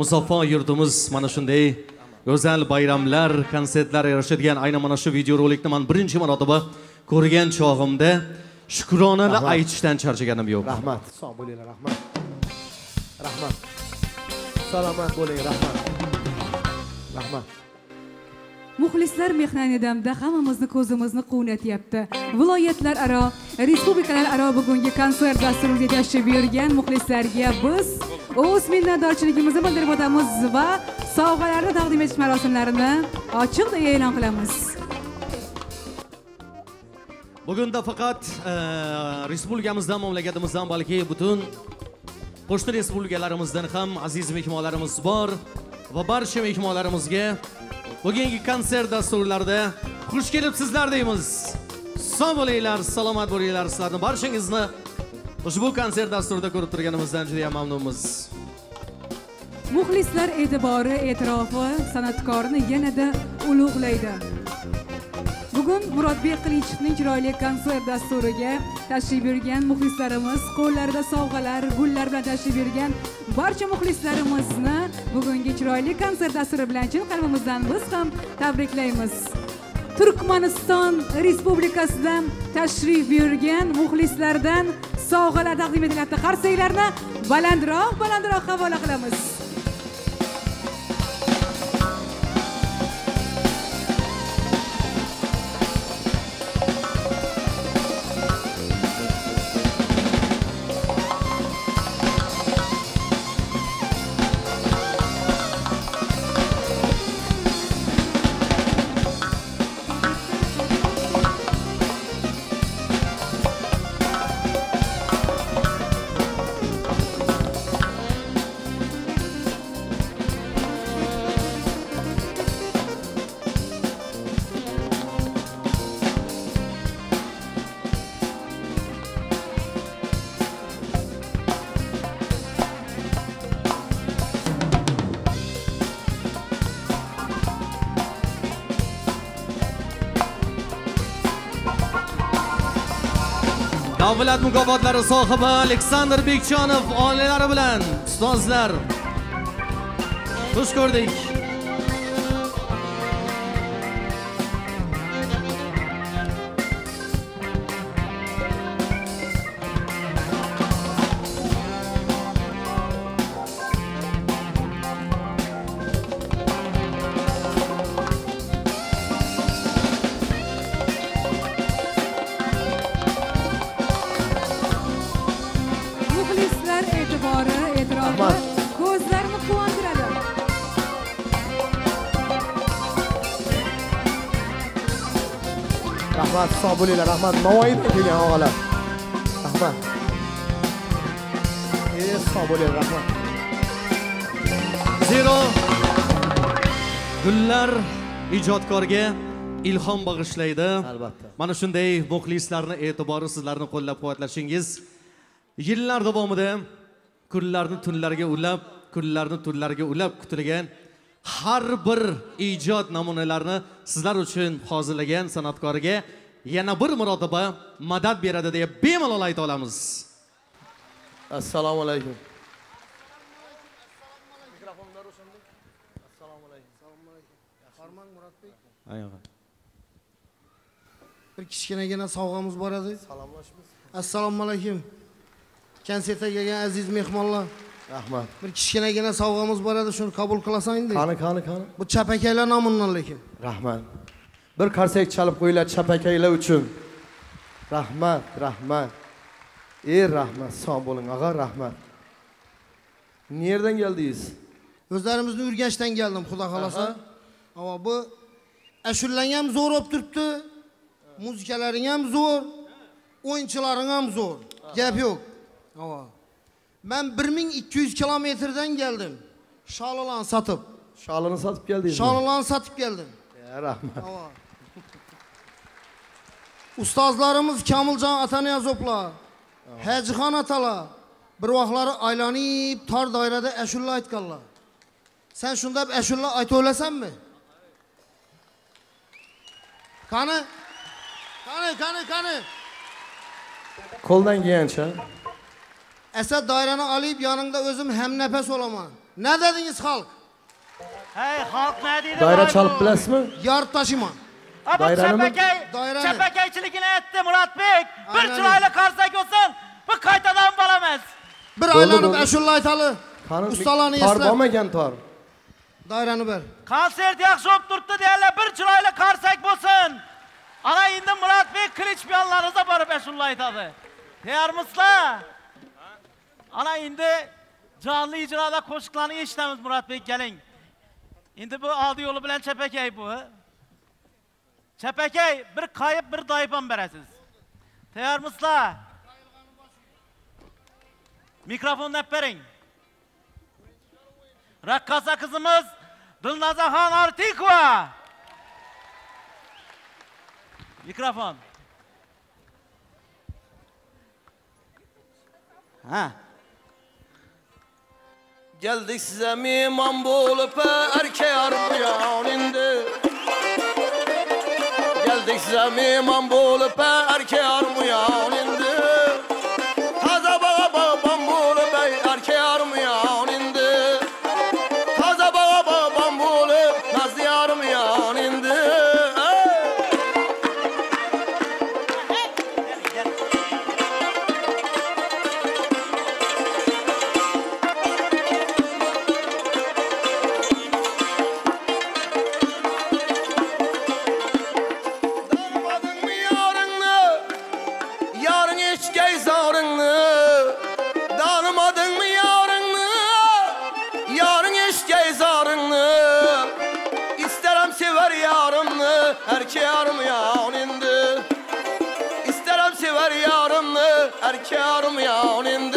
musaffo yurtimiz mana shunday go'zal bayramlar konsertlar yarashadigan aynan mana shu videorolikni man birinchi marotaba ko'rgan chog'imda shukronani aytishdan charchaganim yo'q. Rahmat. Sog' bo'linglar rahmat. Rahmat. Salomat bo'ling rahmat. Rahmat muxlislar mehnati damda hammamizni ko'zimizni quvnatyapti. Viloyatlar aro respublikalar aro bugungi konsert dasturimizga tashrif buyurgan muxlislarga biz o'z minnatdorchiligimizni bildirib o'tamiz va sovg'alarni taqdim etish marosimlarini ochiq e'lon qilamiz. Bugunda faqat e, respublikamizdan, mamlakatimizdan balki butun qo'shni respublikalarimizdan ham aziz mehmonlarimiz bor va barcha mehmonlarimizga bugungi konsert dasturlarida xush kelibsizlar deymiz. Sog' bo'linglar, salomat bo'linglar. Sizlarni barchangizni ushbu konsert dasturida ko'rib turganimizdan juda ham mamnunmiz. muxlislar e'tibori e'tirofi san'atkorni yanada ulug'laydi bugun murodbek qilichevning chiroyli konsert dasturiga tashrif buyurgan muxlislarimiz qo'llarida sovg'alar gullar bilan tashrif buyurgan barcha muxlislarimizni bugungi chiroyli konsert dasturi bilan chin qalbimizdan biz ham tabriklaymiz. Turkmaniston respublikasidan tashrif buyurgan muxlislardan sovg'alar taqdim etilyapti qarsaklarni balandroq balandroq havola qilamiz. Davlat mukofotlari sohibi Aleksandr Bekchonov oilalari bilan ustozlar. Xush ko'rdik. Rahmat sog' bo'linglar rahmat navoiydan kelgan og'alar rahmat. E sog' bo'linglar rahmat. Zero. Gullar ijodkorga ilhom bag'ishlaydi. Albatta. Mana shunday muxlislarni e'tibori sizlarni qo'llab-quvvatlashingiz yillar davomida kunlarni tunlarga ulab, kunlarni tunlarga ulab kutilgan har bir ijod namunalarini sizlar uchun hozirlagan san'atkorga yana bir marotaba madad beradi deb bemalol ayta olamiz. assalomu alaykum. Bir kichkinagina sovg'amiz bor edi assalomu alaykum. Konsertga kelgan aziz mehmonlar. Rahmat. Bir kichkinagina sovg'amiz bor edi shuni qabul qilasangda qani qani qani? Bu chapakaylar nomidan lekin. Rahmat bir qarsak chalib qo'yinglar chapakaylar uchun. Rahmat rahmat. Ey rahmat sog' bo'ling og'a rahmat. Qayerdan keldingiz o'zlarimizni urganchdan keldim xudo xohlasa. Ama bu ashullang ham zo'r bo'lib turibdi muzikalaring ham zo'r o'yinchilaring ham zo'r. Gap yo'q man bir ming ikki yuz kilometrdan keldim sholilarni sotib. Sholini sotib keldingizmi? Sholilarni sotib keldim. Rahmat Ama ustozlarimiz Kamiljon Ataniyazovlar, Hajixon atalar bir vaqtlari aylanib tor doirada ashulla aytganlar. Sen shunda ashulla ayta olasanmi? Qani? Qani, qani, qani? qo'ldan kelgancha Asad doirani olib yoningda o'zim ham nafas olaman. Ne dediniz xalq? Hey xalq ne dedi? doira chalib bilasizmi Yorib tashiman. Ama çapakay, Dairani. çapakaychiligini etti Muratbek. Bir Aynen. chiroyli qarsak olsun, bu qaytadan bolamaz. Bir Bo'ldi, aylanib bo'ldi. ashulla aytali. qani Ustalarni tor eslab. bo'lmagan tor doirani ber konsert yaxshi bo'lib turibdi deyarli bir chiroyli qarsak bo'lsin ana endi murodbek klichpionlaringizni borib ashula aytadi tayyormisizlar ana endi jonli ijroda qo'shiqlarni eshitamiz murodbek keling endi bu oldi yo'li bilan chapakay bu chapakay bir qayib bir doypon berasiz tayyormisizlar mikrofonni olib bering raqqosa qizimiz dilnozaxon ortiqova mikrofon. Ha. Geldik size mimam bulup erkeğer bu yaninde Mimam bulup erkeğer bu yaninde Taze I'd have killed them all in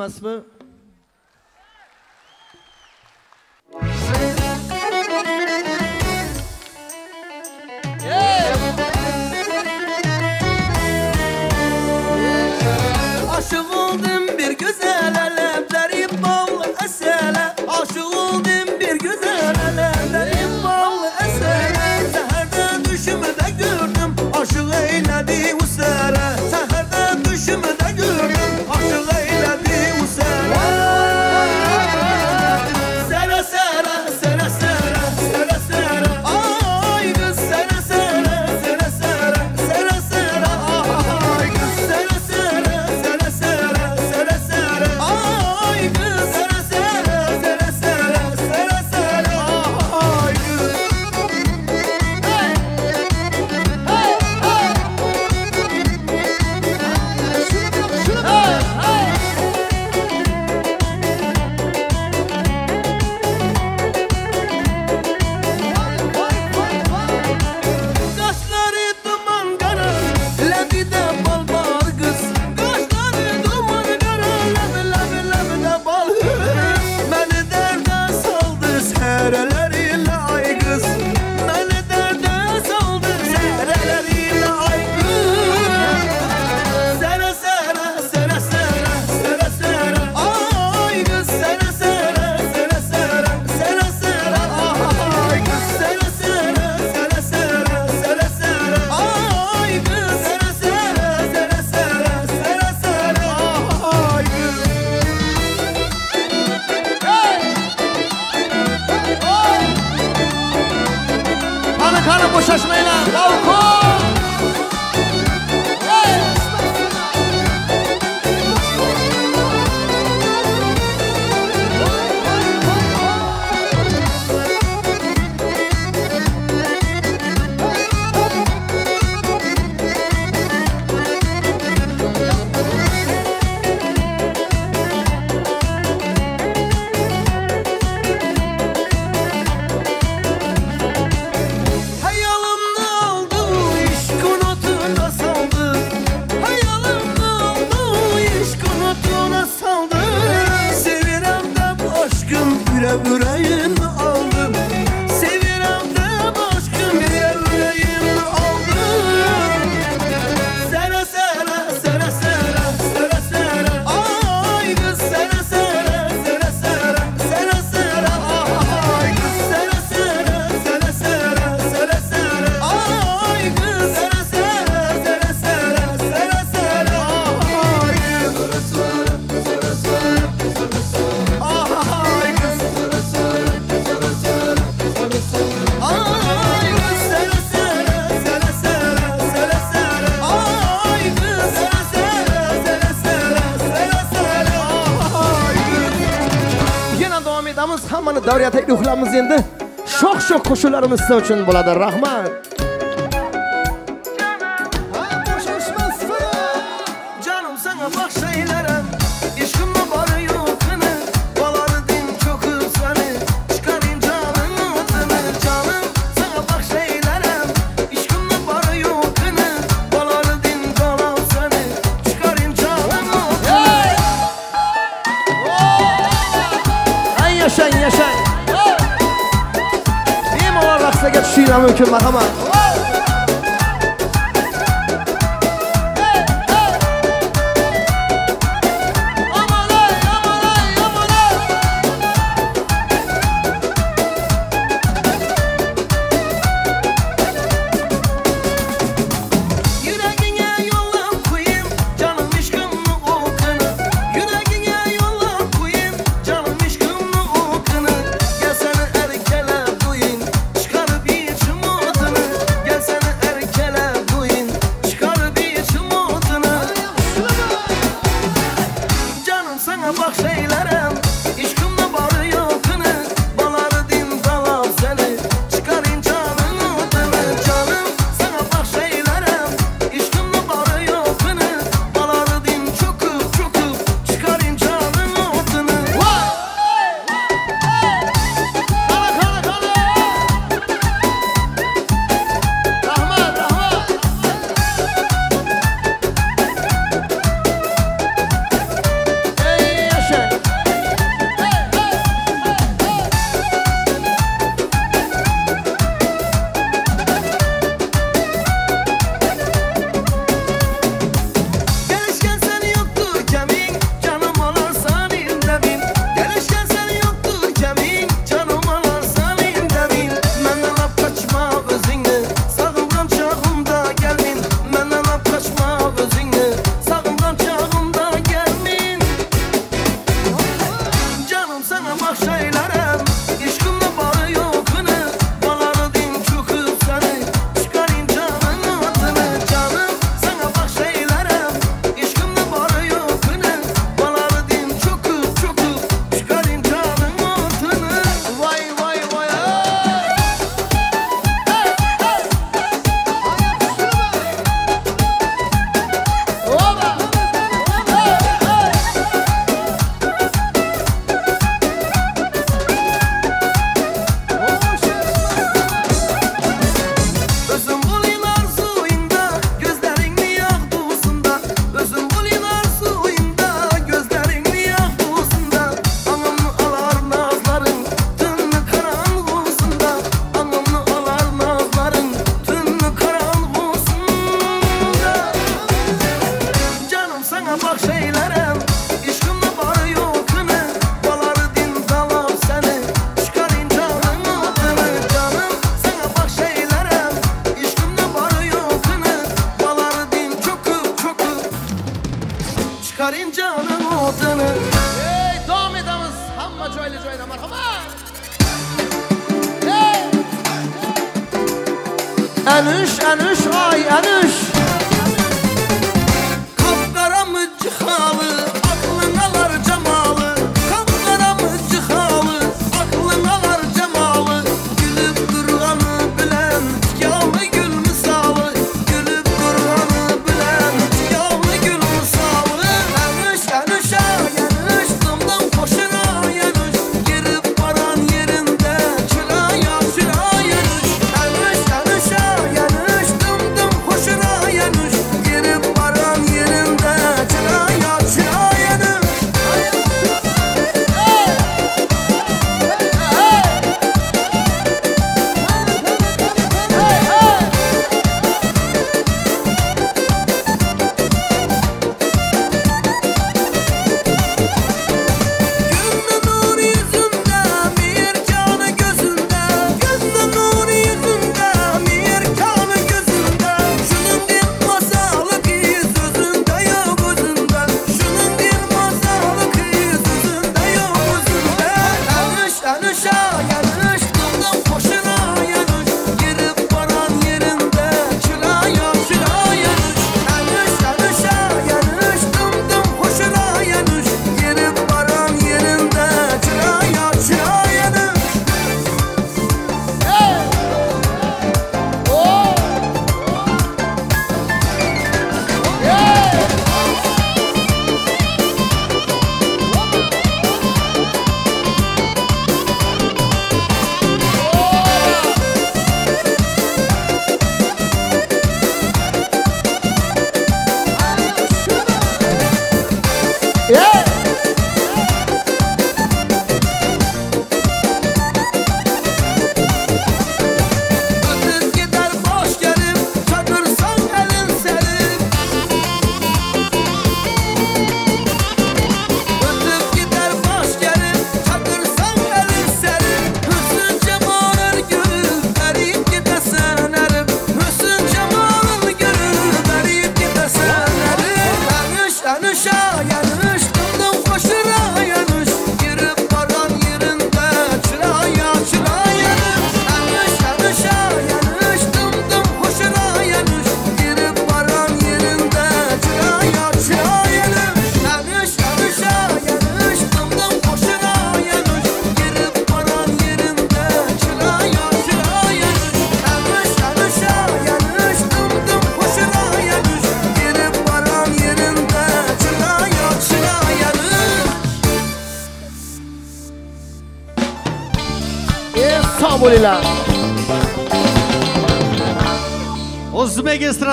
yomon emasmi endi sho'x sho'x qo'shiqlarimiz siz uchun bo'ladi. Rahmat. Dankeschön, Marhammer.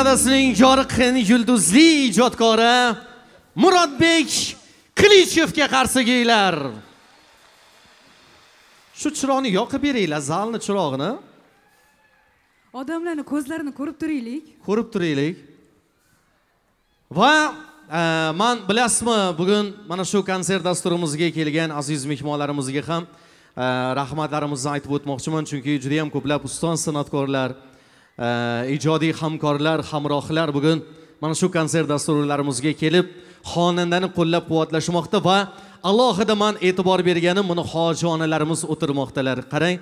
O'zbek estradasining yorqin yulduzli ijodkori murodbek klichevga qarshi kelinglar shu chiroqni yoqib beringlar zalni chirog'ini. Odamlarni ko'zlarini ko'rib turaylik ko'rib turaylik va e, man bilasizmi bugun mana shu konsert dasturimizga kelgan aziz mehmonlarimizga ham e, rahmatlarimizni aytib o'tmoqchiman chunki juda yam ko'plab ustoz san'atkorlar Э, ijodiy hamkorlar hamrohlar bugun mana shu konsert dasturlarimizga kelib xonandani qo'llab quvvatlashmoqda va alohida man e'tibor berganim buni hojionalarimiz o'tirmoqdalar. Qarang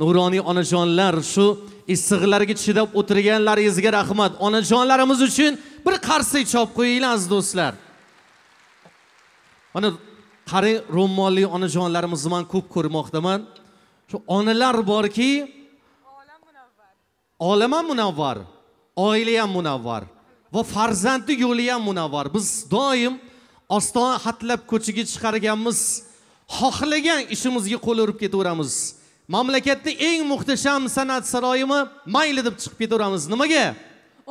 nuroniy onajonlar shu issiqlarga chidab o'tirganlaringizga rahmat. Onajonlarimiz uchun bir qarsak chop qo'yinglar aziz do'stlar. Mana qarang ro'molli onajonlarimizni man ko'p ko'rmoqdaman. Shu onalar borki olam ham munavvar oila ham munavvar va farzandni yo'li ham munavvar. Biz doim ostona hatlab ko'chaga chiqarganmiz xohlagan ishimizga qo'l urib ketaveramiz. Mamlakatni eng muhtasham san'at saroyimi mayli deb chiqib ketaveramiz. Nimaga?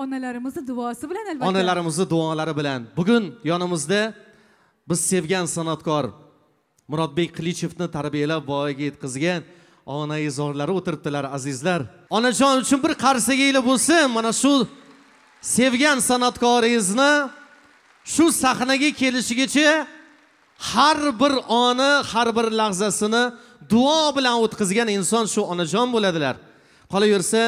Onalarimizni duosi bilan albatta. Onalarimizni duolari bilan. Bugun yonimizda biz sevgan san'atkor murodbek qilichevni tarbiyalab voyaga yetkazgan onaizorlari o'tiribdilar azizlar. Onajon uchun bir qarsaginglar bo'lsin. Mana shu sevgan san'atkoringizni shu sahnaga kelishigacha har bir oni har bir lahzasini duo bilan o'tkazgan inson shu onajon bo'ladilar. Qolaversa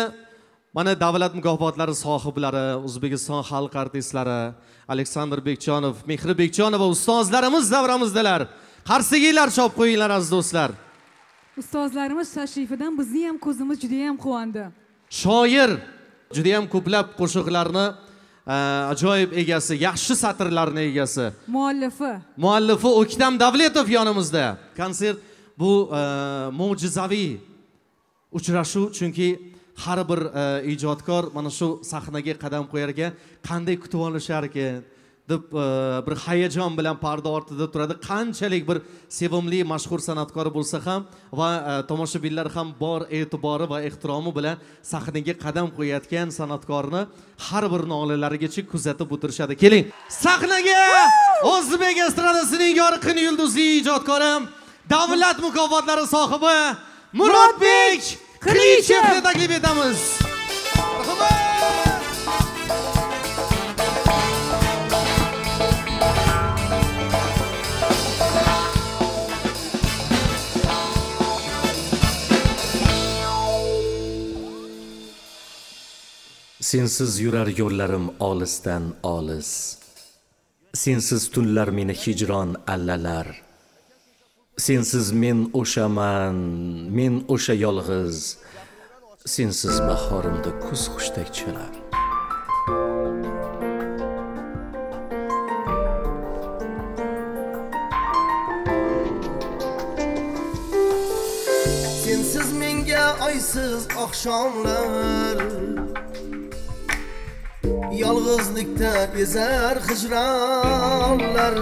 mana davlat mukofotlari sohiblari o'zbekiston xalq artistlari aleksandr bekjonov mehri bekjonova ustozlarimiz davramizdalar. Qarsaginglar chop qo'yinglar aziz do'stlar. Ustozlarimiz tashrifidan bizni ham ko'zimiz juda ham quvondi. Shoir judayam ko'plab qo'shiqlarni e, ajoyib egasi yaxshi satrlarni egasi. Muallifi. Muallifi o'ktam davletov yonimizda. Konsert bu e, mo'jizaviy uchrashuv chunki har bir e, ijodkor mana shu sahnaga qadam qo'yar ekan. Qanday kutib olishar ekan deb e, bir hayajon bilan parda ortida turadi. Qanchalik bir sevimli mashhur san'atkor bo'lsa ham va e, tomoshabinlar ham bor e'tibori va ehtiromi bilan sahnaga qadam qo'yayotgan san'atkorni har bir nolalarigacha kuzatib o'tirishadi. Keling. Sahnaga o'zbek estradasining yorqin yulduzli ijodkori davlat mukofotlari sohibi murodbek qilichevni taklif etamiz. Marhamat sensiz yurar yo'llarim olisdan olis. Sensiz tunlar meni hijron allalar. Sensiz men o'shaman men o'sha yolg'iz. Sensiz bahorimda kuz hushtak chalar Sensiz menga oysiz oqshomlar. Yolg'izlikda ezar hijronlar.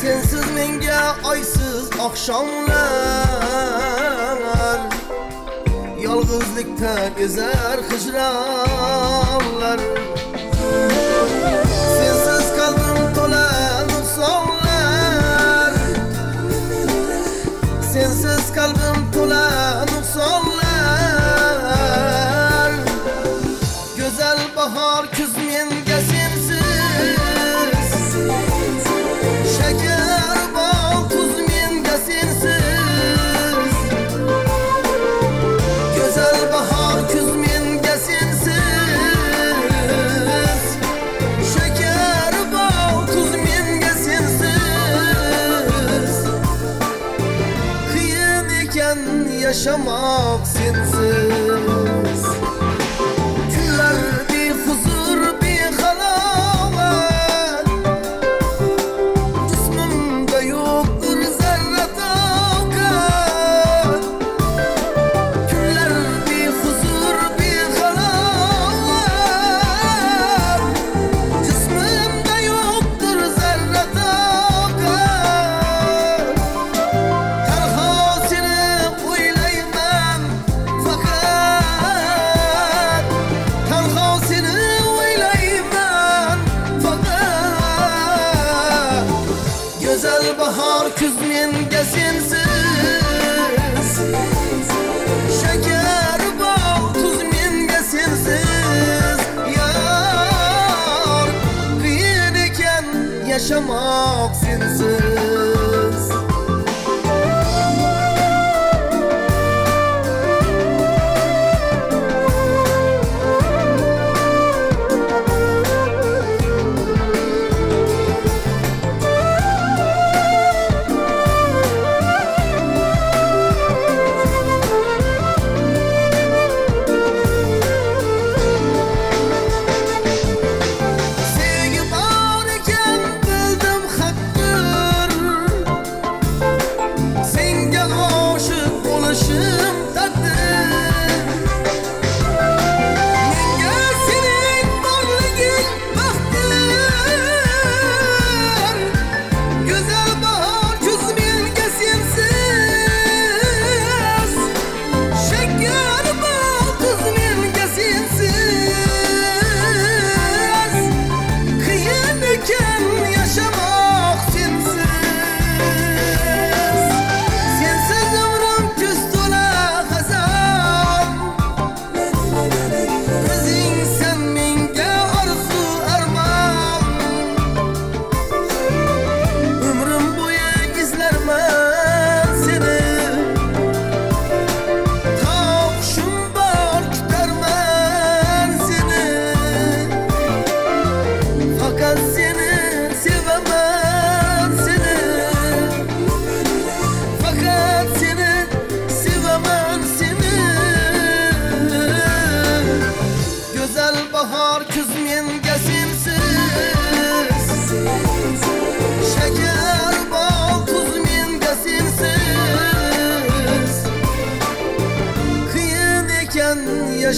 Sensiz menga oysiz oqshomlar. Yolg'izlikda ezar hijronlar.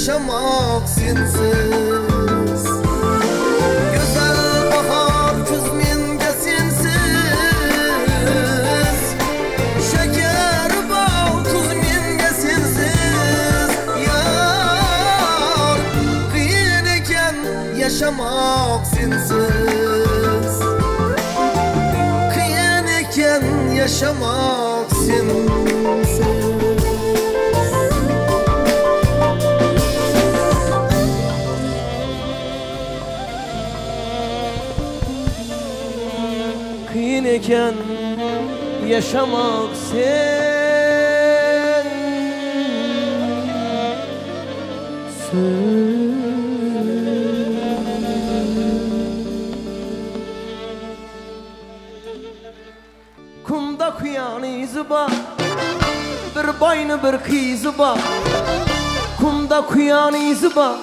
Yaşamak sensiz Güzel bahar kuz menga sensiz Şeker bal tuz menga sensiz Yar ekan yaşamak sensiz ekan yaşamak sensiz Ekan yaşamak sen. Kumda kuyan izi bor Bir boyni bir qizi bor Kumda kuyan izi bor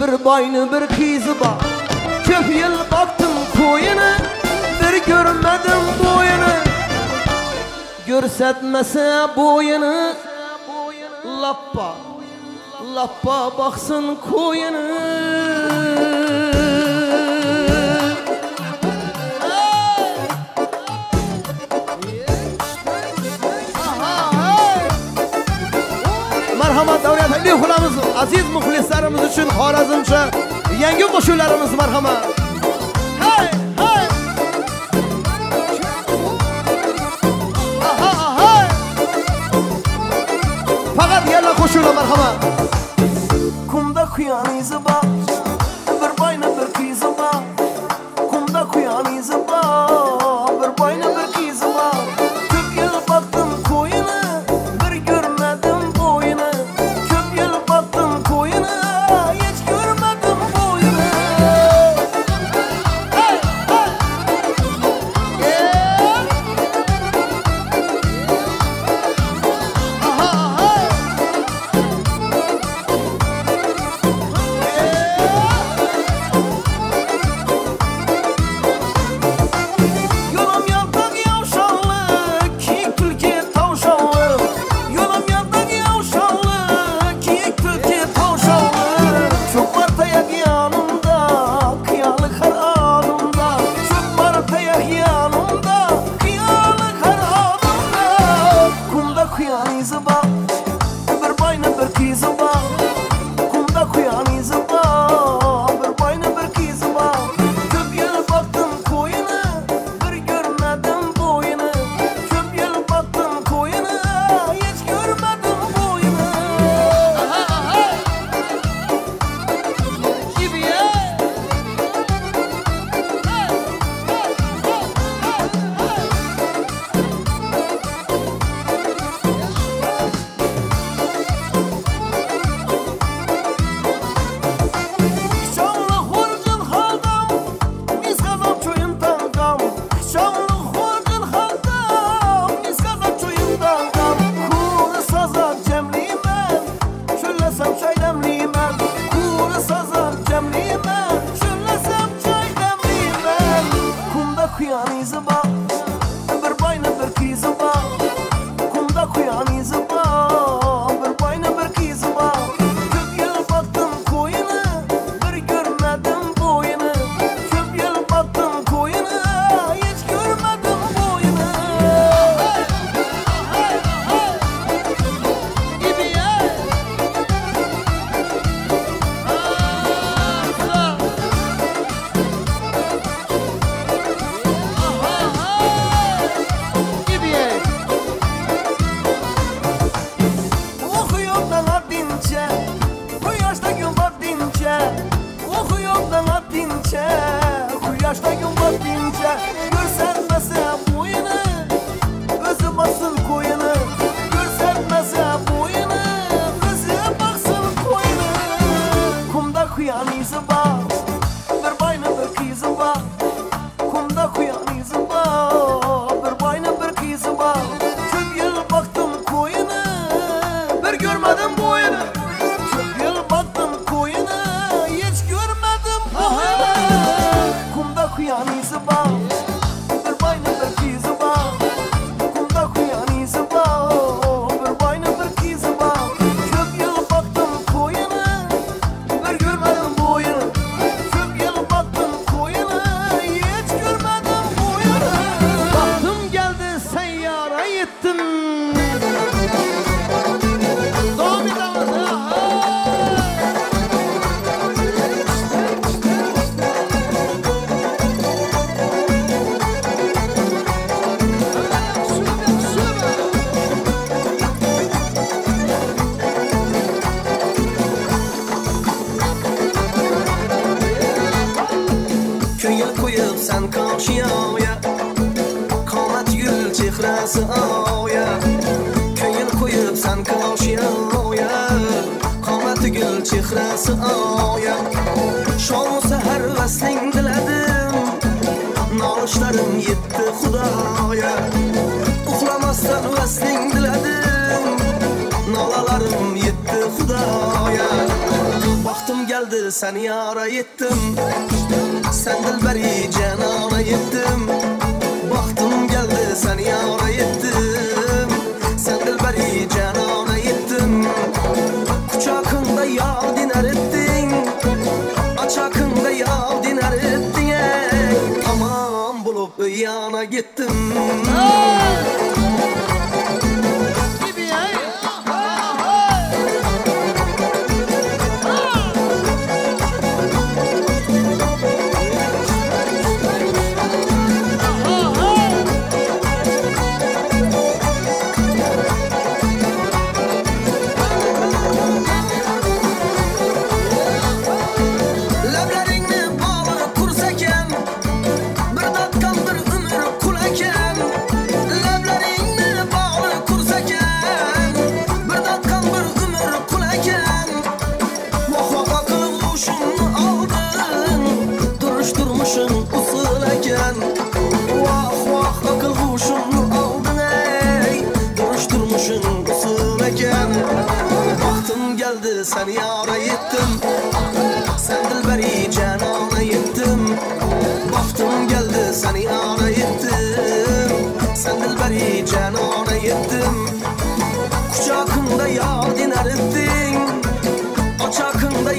Bir boyni bir bor Ko'p yil boqdim qo'yini Bir ko'rmadim bo'yini Ko'rsatmasa bo'yini Lappa Lappa boqsin qo'yini marhamat davlat taklif qilamiz aziz muxlislarimiz uchun xorazmcha yangi qo'shiqlarimiz marhamat marhamat kumda quyon izi bor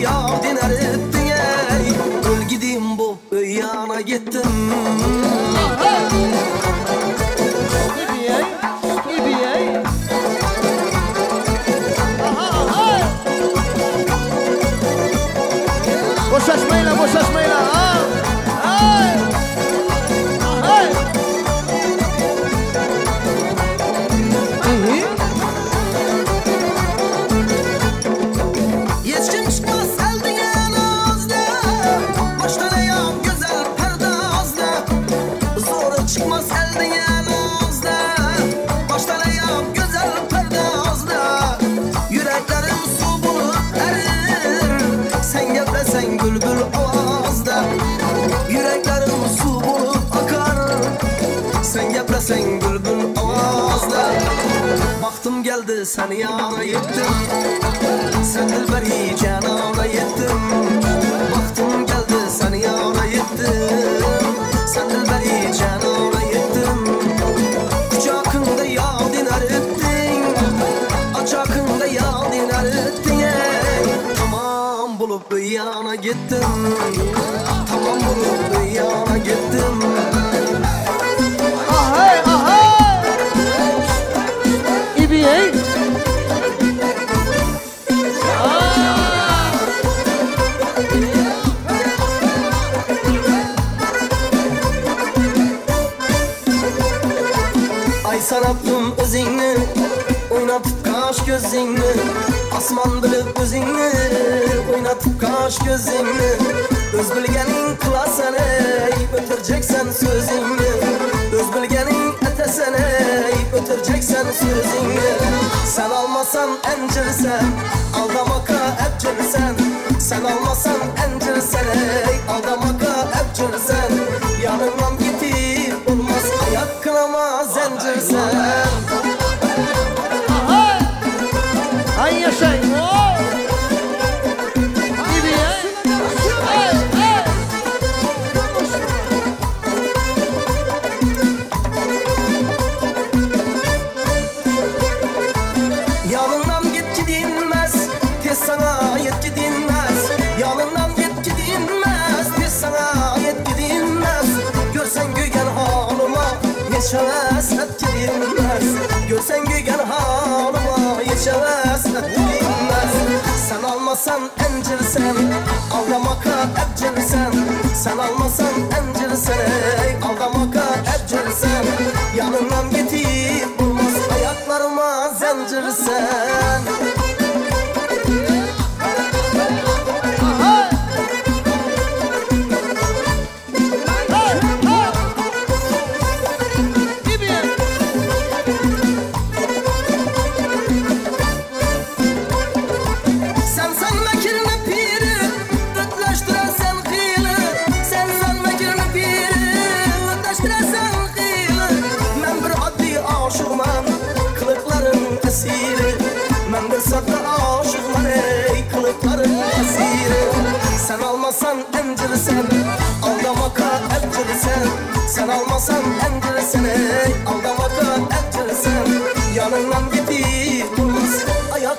yağ dineriz geldi seni arayıttım Sen dilberiyken arayıttım Vaktim geldi seni arayıttım Sen dilberiyken arayıttım Kucakında yağ diner ettin. Açakında yağ diner ettin. Tamam bulup bir yana gittim. Tamam bulup bir yana gittim. Bilip özingni Oynatıp kaş gözingni Öz bilgenin kılasan ey Ötüreceksen sözingni Öz bilgenin etesen ey Ötüreceksen sözingni Sen almasan encirsen Aldamaka epcirsen Sen almasan encirsen ey epcirsen Yanından gitip olmaz Ayak kınama zencirsen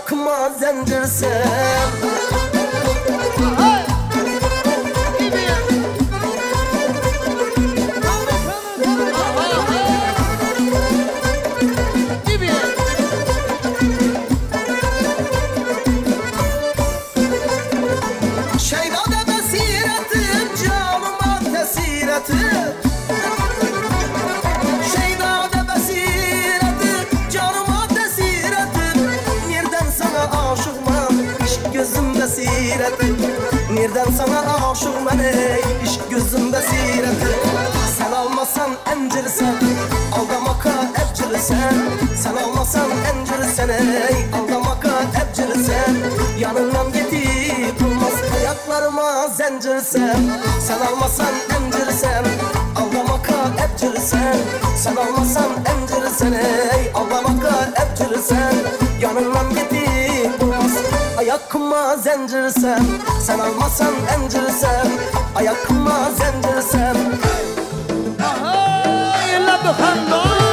Zencirsen Şeydada Yanından gidip durmaz ayaklarıma zencirsen Sen almasan encirsen aldamaka ebcirsen Sen almasan encirsen ey aldamaka ebcirsen Yanından gidip durmaz ayakıma zencirsen Sen almasan encirsen ayakıma zencirsen Ay la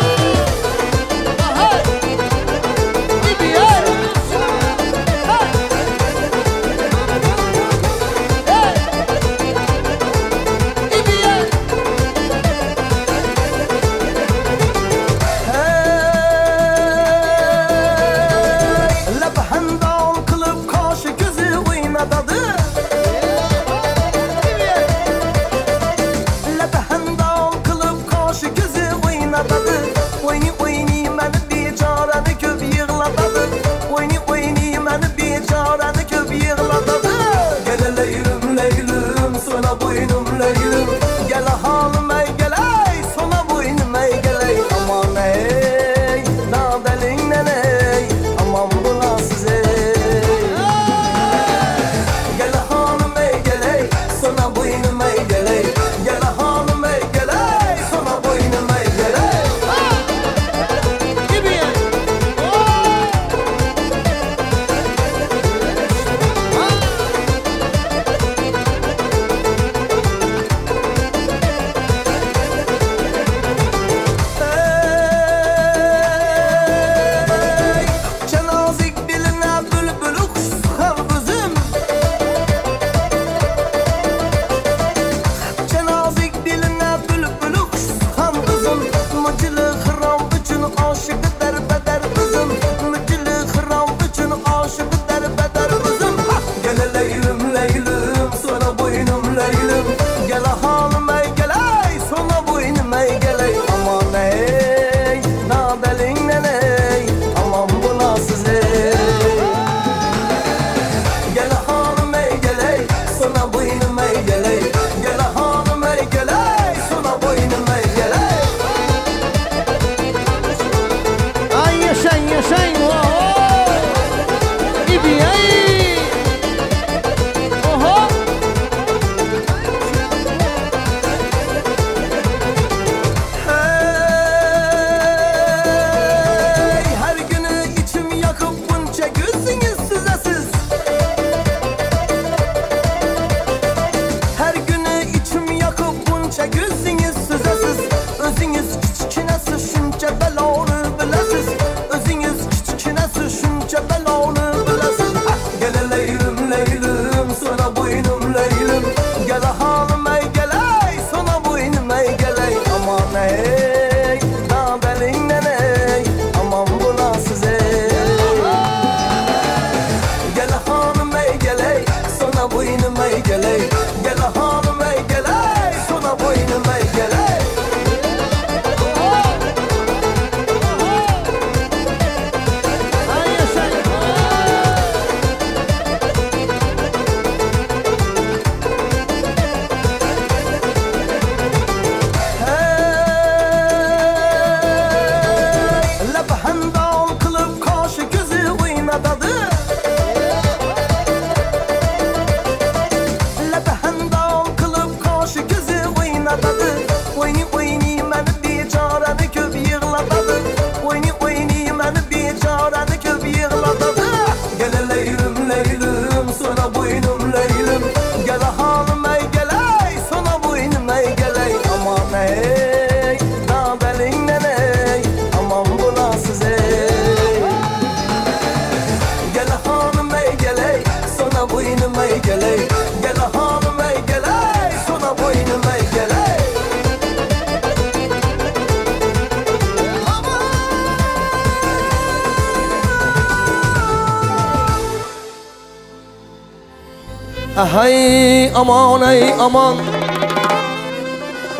aman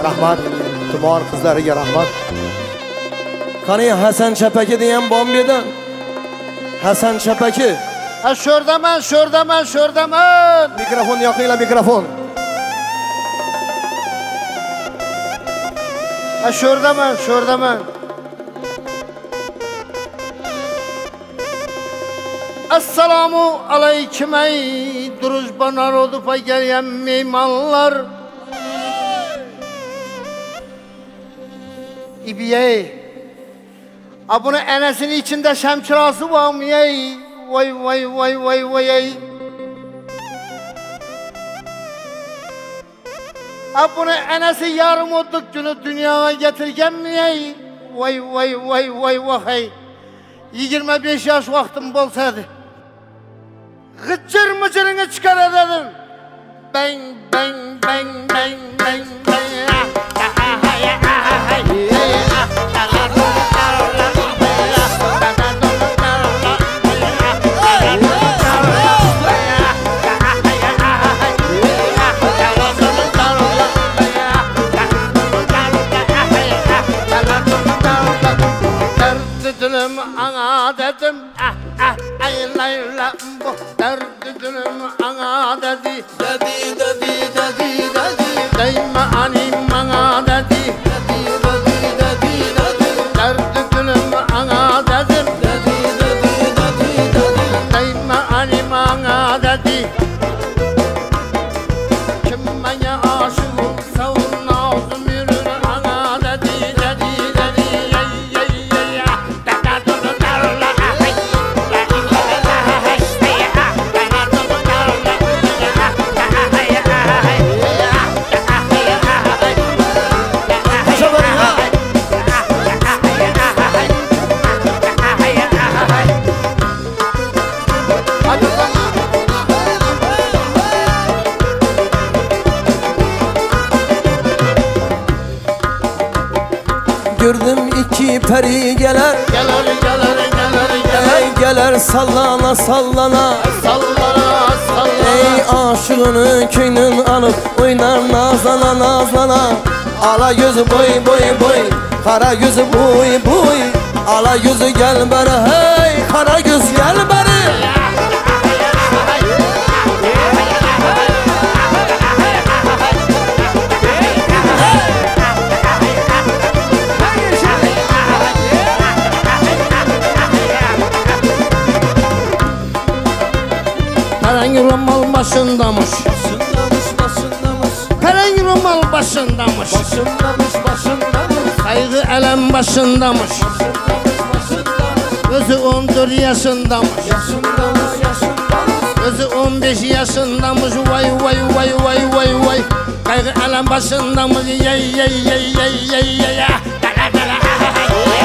Rahmat Tumor qizlariga rahmat Qani Hasan Chapaki degan Bombedan Hasan Chapaki Ha sho'rdaman, sho'rdaman, sho'rdaman. Mikrofon yoqinglar mikrofon Ha sho'rdaman, sho'rdaman. Assalomu alaykum ey Drujba narodu gelyen meymanlar. İbiyey. A bunu enesinin içinde şemçirası var mı ey? Vay vay vay vay vay ey. Ha bunu enesi yarım otluk günü dünyaya getirgen mi ey? Vay vay vay vay vay hey. 25 yaş vaktim bolsaydı. Nazlana nazlana. Ala yüzü boy boy boy. Kara yüzü boy boy. Ala yüzü gel beri hey. Kara göz gel beri Peren romal Başındamış başındamış Peren romal başındamış. Başındamış başındamış. Kaygı elem başındamış. Özü 14 yaşındamış. Yaşındamış yaşındamış. Özü 15 yaşındamış. Vay vay vay vay vay vay. Kaygı elem başındamış. Yey yey yey yey yey yey. Dala dala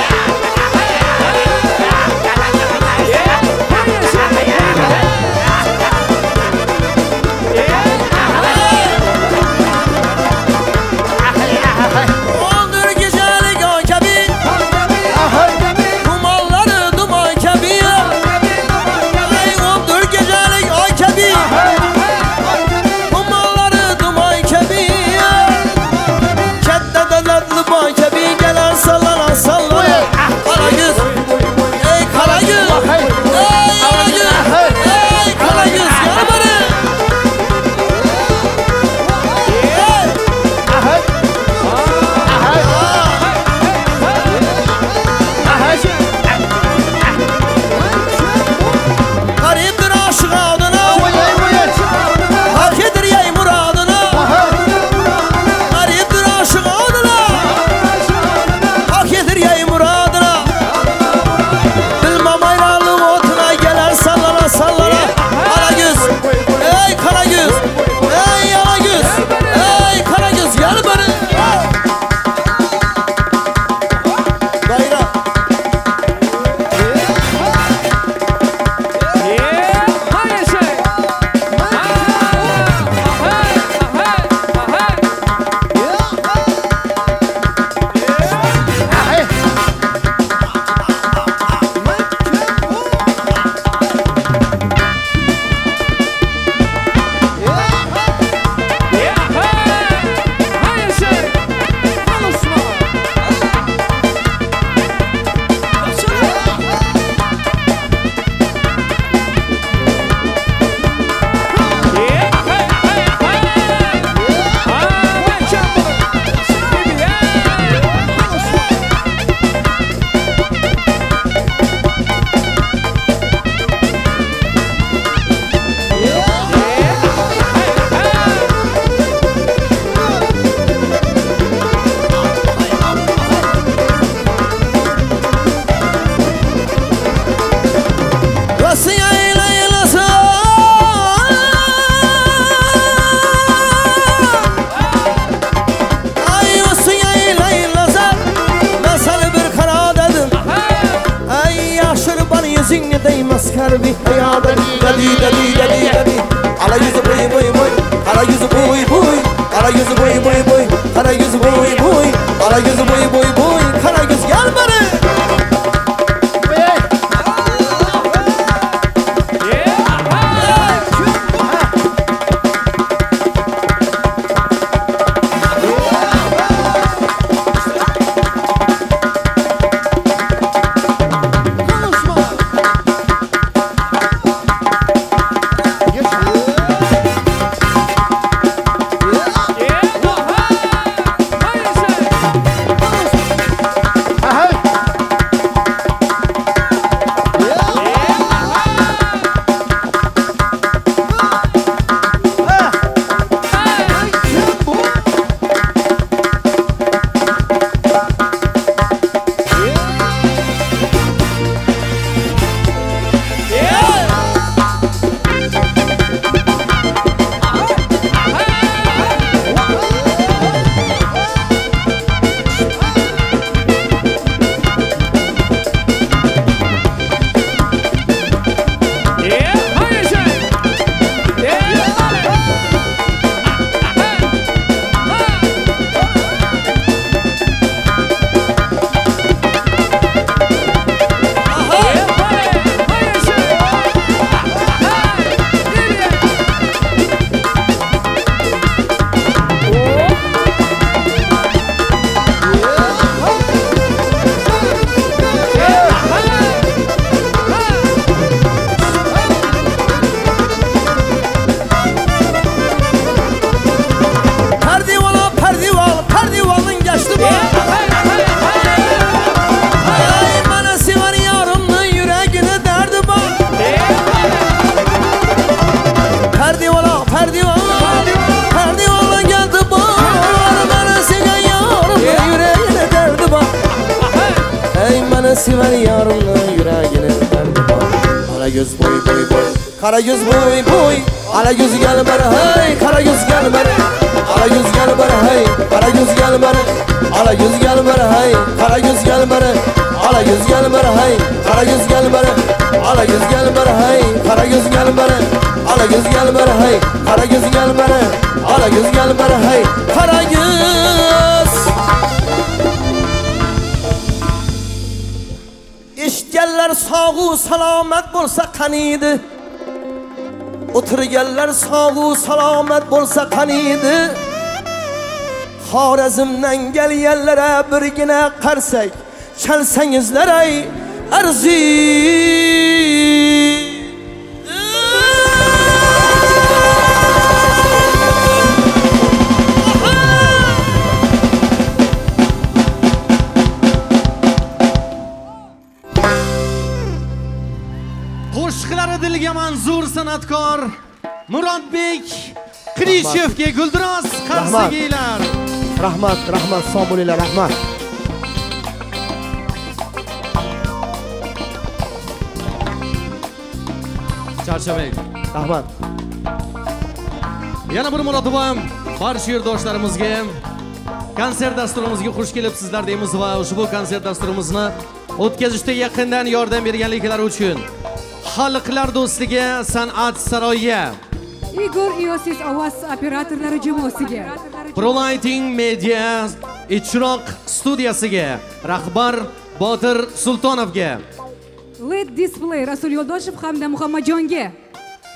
sog'u salomat bo'lsa qaniydi xorazmdan kelganlara birgina qarsak chalsangizlar ay arzi. Qo'shiqlari dilga manzur san'atkor murodbek qilichevga guldiroz qarsagiylar rahmat. rahmat sog' bo'linglar rahmat. Charchamang rahmat. Yana bir marotaba barcha yurdoshlarimizga konsert dasturimizga xush kelibsizlar deymiz va ushbu konsert dasturimizni o'tkazishda yaqindan yordam berganliklari uchun xalqlar do'stligi san'at saroyi igor iosiz ovoz operatorlari jamoasiga. Prolighting Media Ijroq studiyasiga. Rahbar Botir Sultonovga. Led display rasul yo'ldoshev hamda muhammadjonga.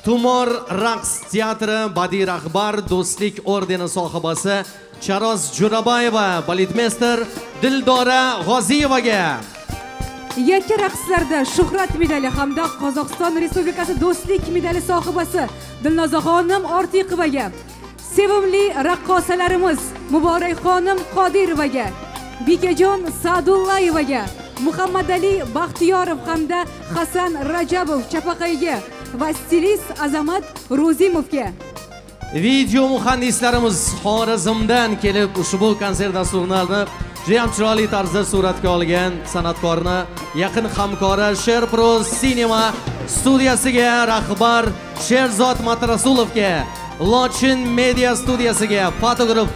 Tumor raqs teatri badiiy rahbar do'stlik ordeni sohibasi Charoz Jo'rabayeva baletmester Dildora G'oziyevaga yakka raqslarda shuhrat medali hamda qozog'iston respublikasi do'stlik medali sohibasi dilnozaxonim ortiqovaga sevimli raqqosalarimiz muborakxonim qodirovaga bekajon sa'dullayevaga muhammadali baxtiyorov hamda hasan rajabov chapaqayga va stilist azamat ro'zimovga. Video muhandislarimiz xorazmdan kelib ushbu konsert dasturini judayam chiroyli tarzda suratga olgan san'atkorni yaqin hamkori sherpro sinema studiyasiga rahbar sherzod matrasulovga lochin media studiyasiga fotograf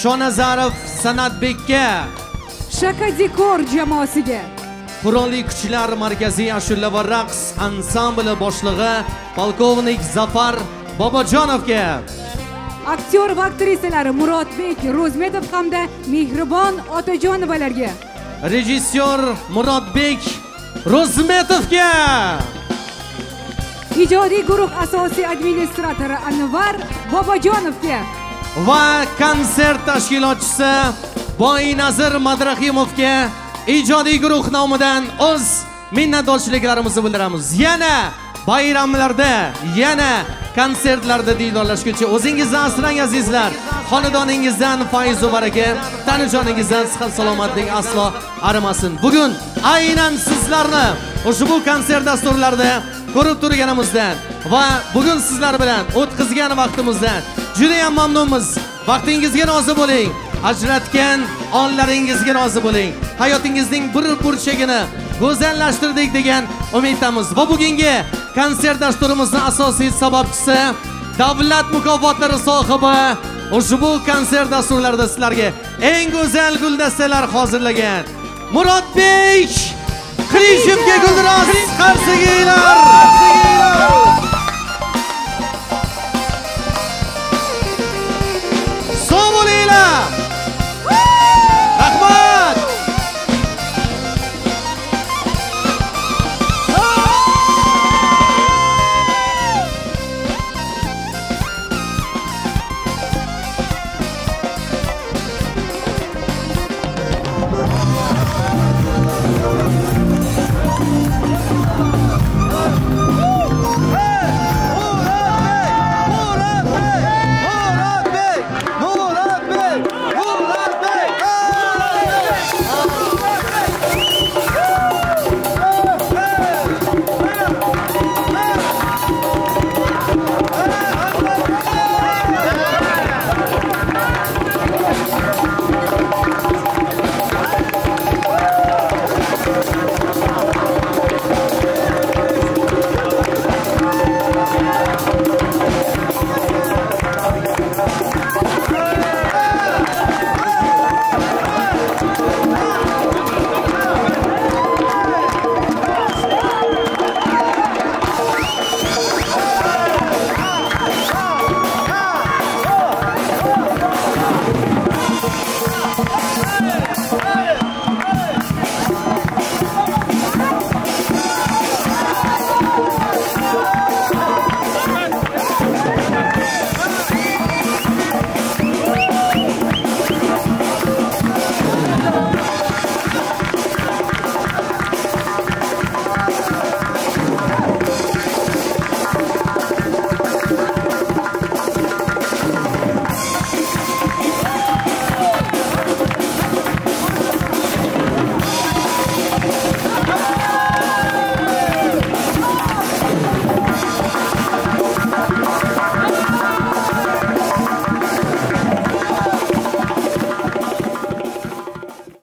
shonazarov san'atbekka shaka dekor jamoasiga. Qurolli kuchlar markaziy ashula va raqs ansambli boshlig'i polkovnik zafar bobojonovga aktyor va aktrisalar murodbek ro'zmetov hamda mehribon otajonovalarga. Rejissyor murodbek ro'zmetovga! Ijodiy guruh asosiy administratori anvar bobojonovga. Va konsert tashkilotchisi boynazir madrahimovga ijodiy guruh nomidan o'z minnatdorchiliklarimizni bildiramiz. Yana bayramlarda yana konsertlarda diydorlashguncha o'zingizni asrang azizlar. Xonadoningizdan fayzu baraka tanajoningizdan sihat salomatlik aslo arimasin. Bugun aynan sizlarni ushbu konsert dasturlarida ko'rib turganimizdan va bugun sizlar bilan o'tkazgan vaqtimizdan judayam mamnunmiz. Vaqtingizga rozi bo'ling. Ajratgan onlaringizga rozi bo'ling. Hayotingizning bir burchagini go'zallashtirdik degan umiddamiz. Va bugungi konsert dasturimizni asosiy sababchisi davlat mukofotlari sohibi ushbu konsert dasturlarida sizlarga eng go'zal guldastalar hozirlagan. Murodbek qilishimga guldiroz. Qarsakiylar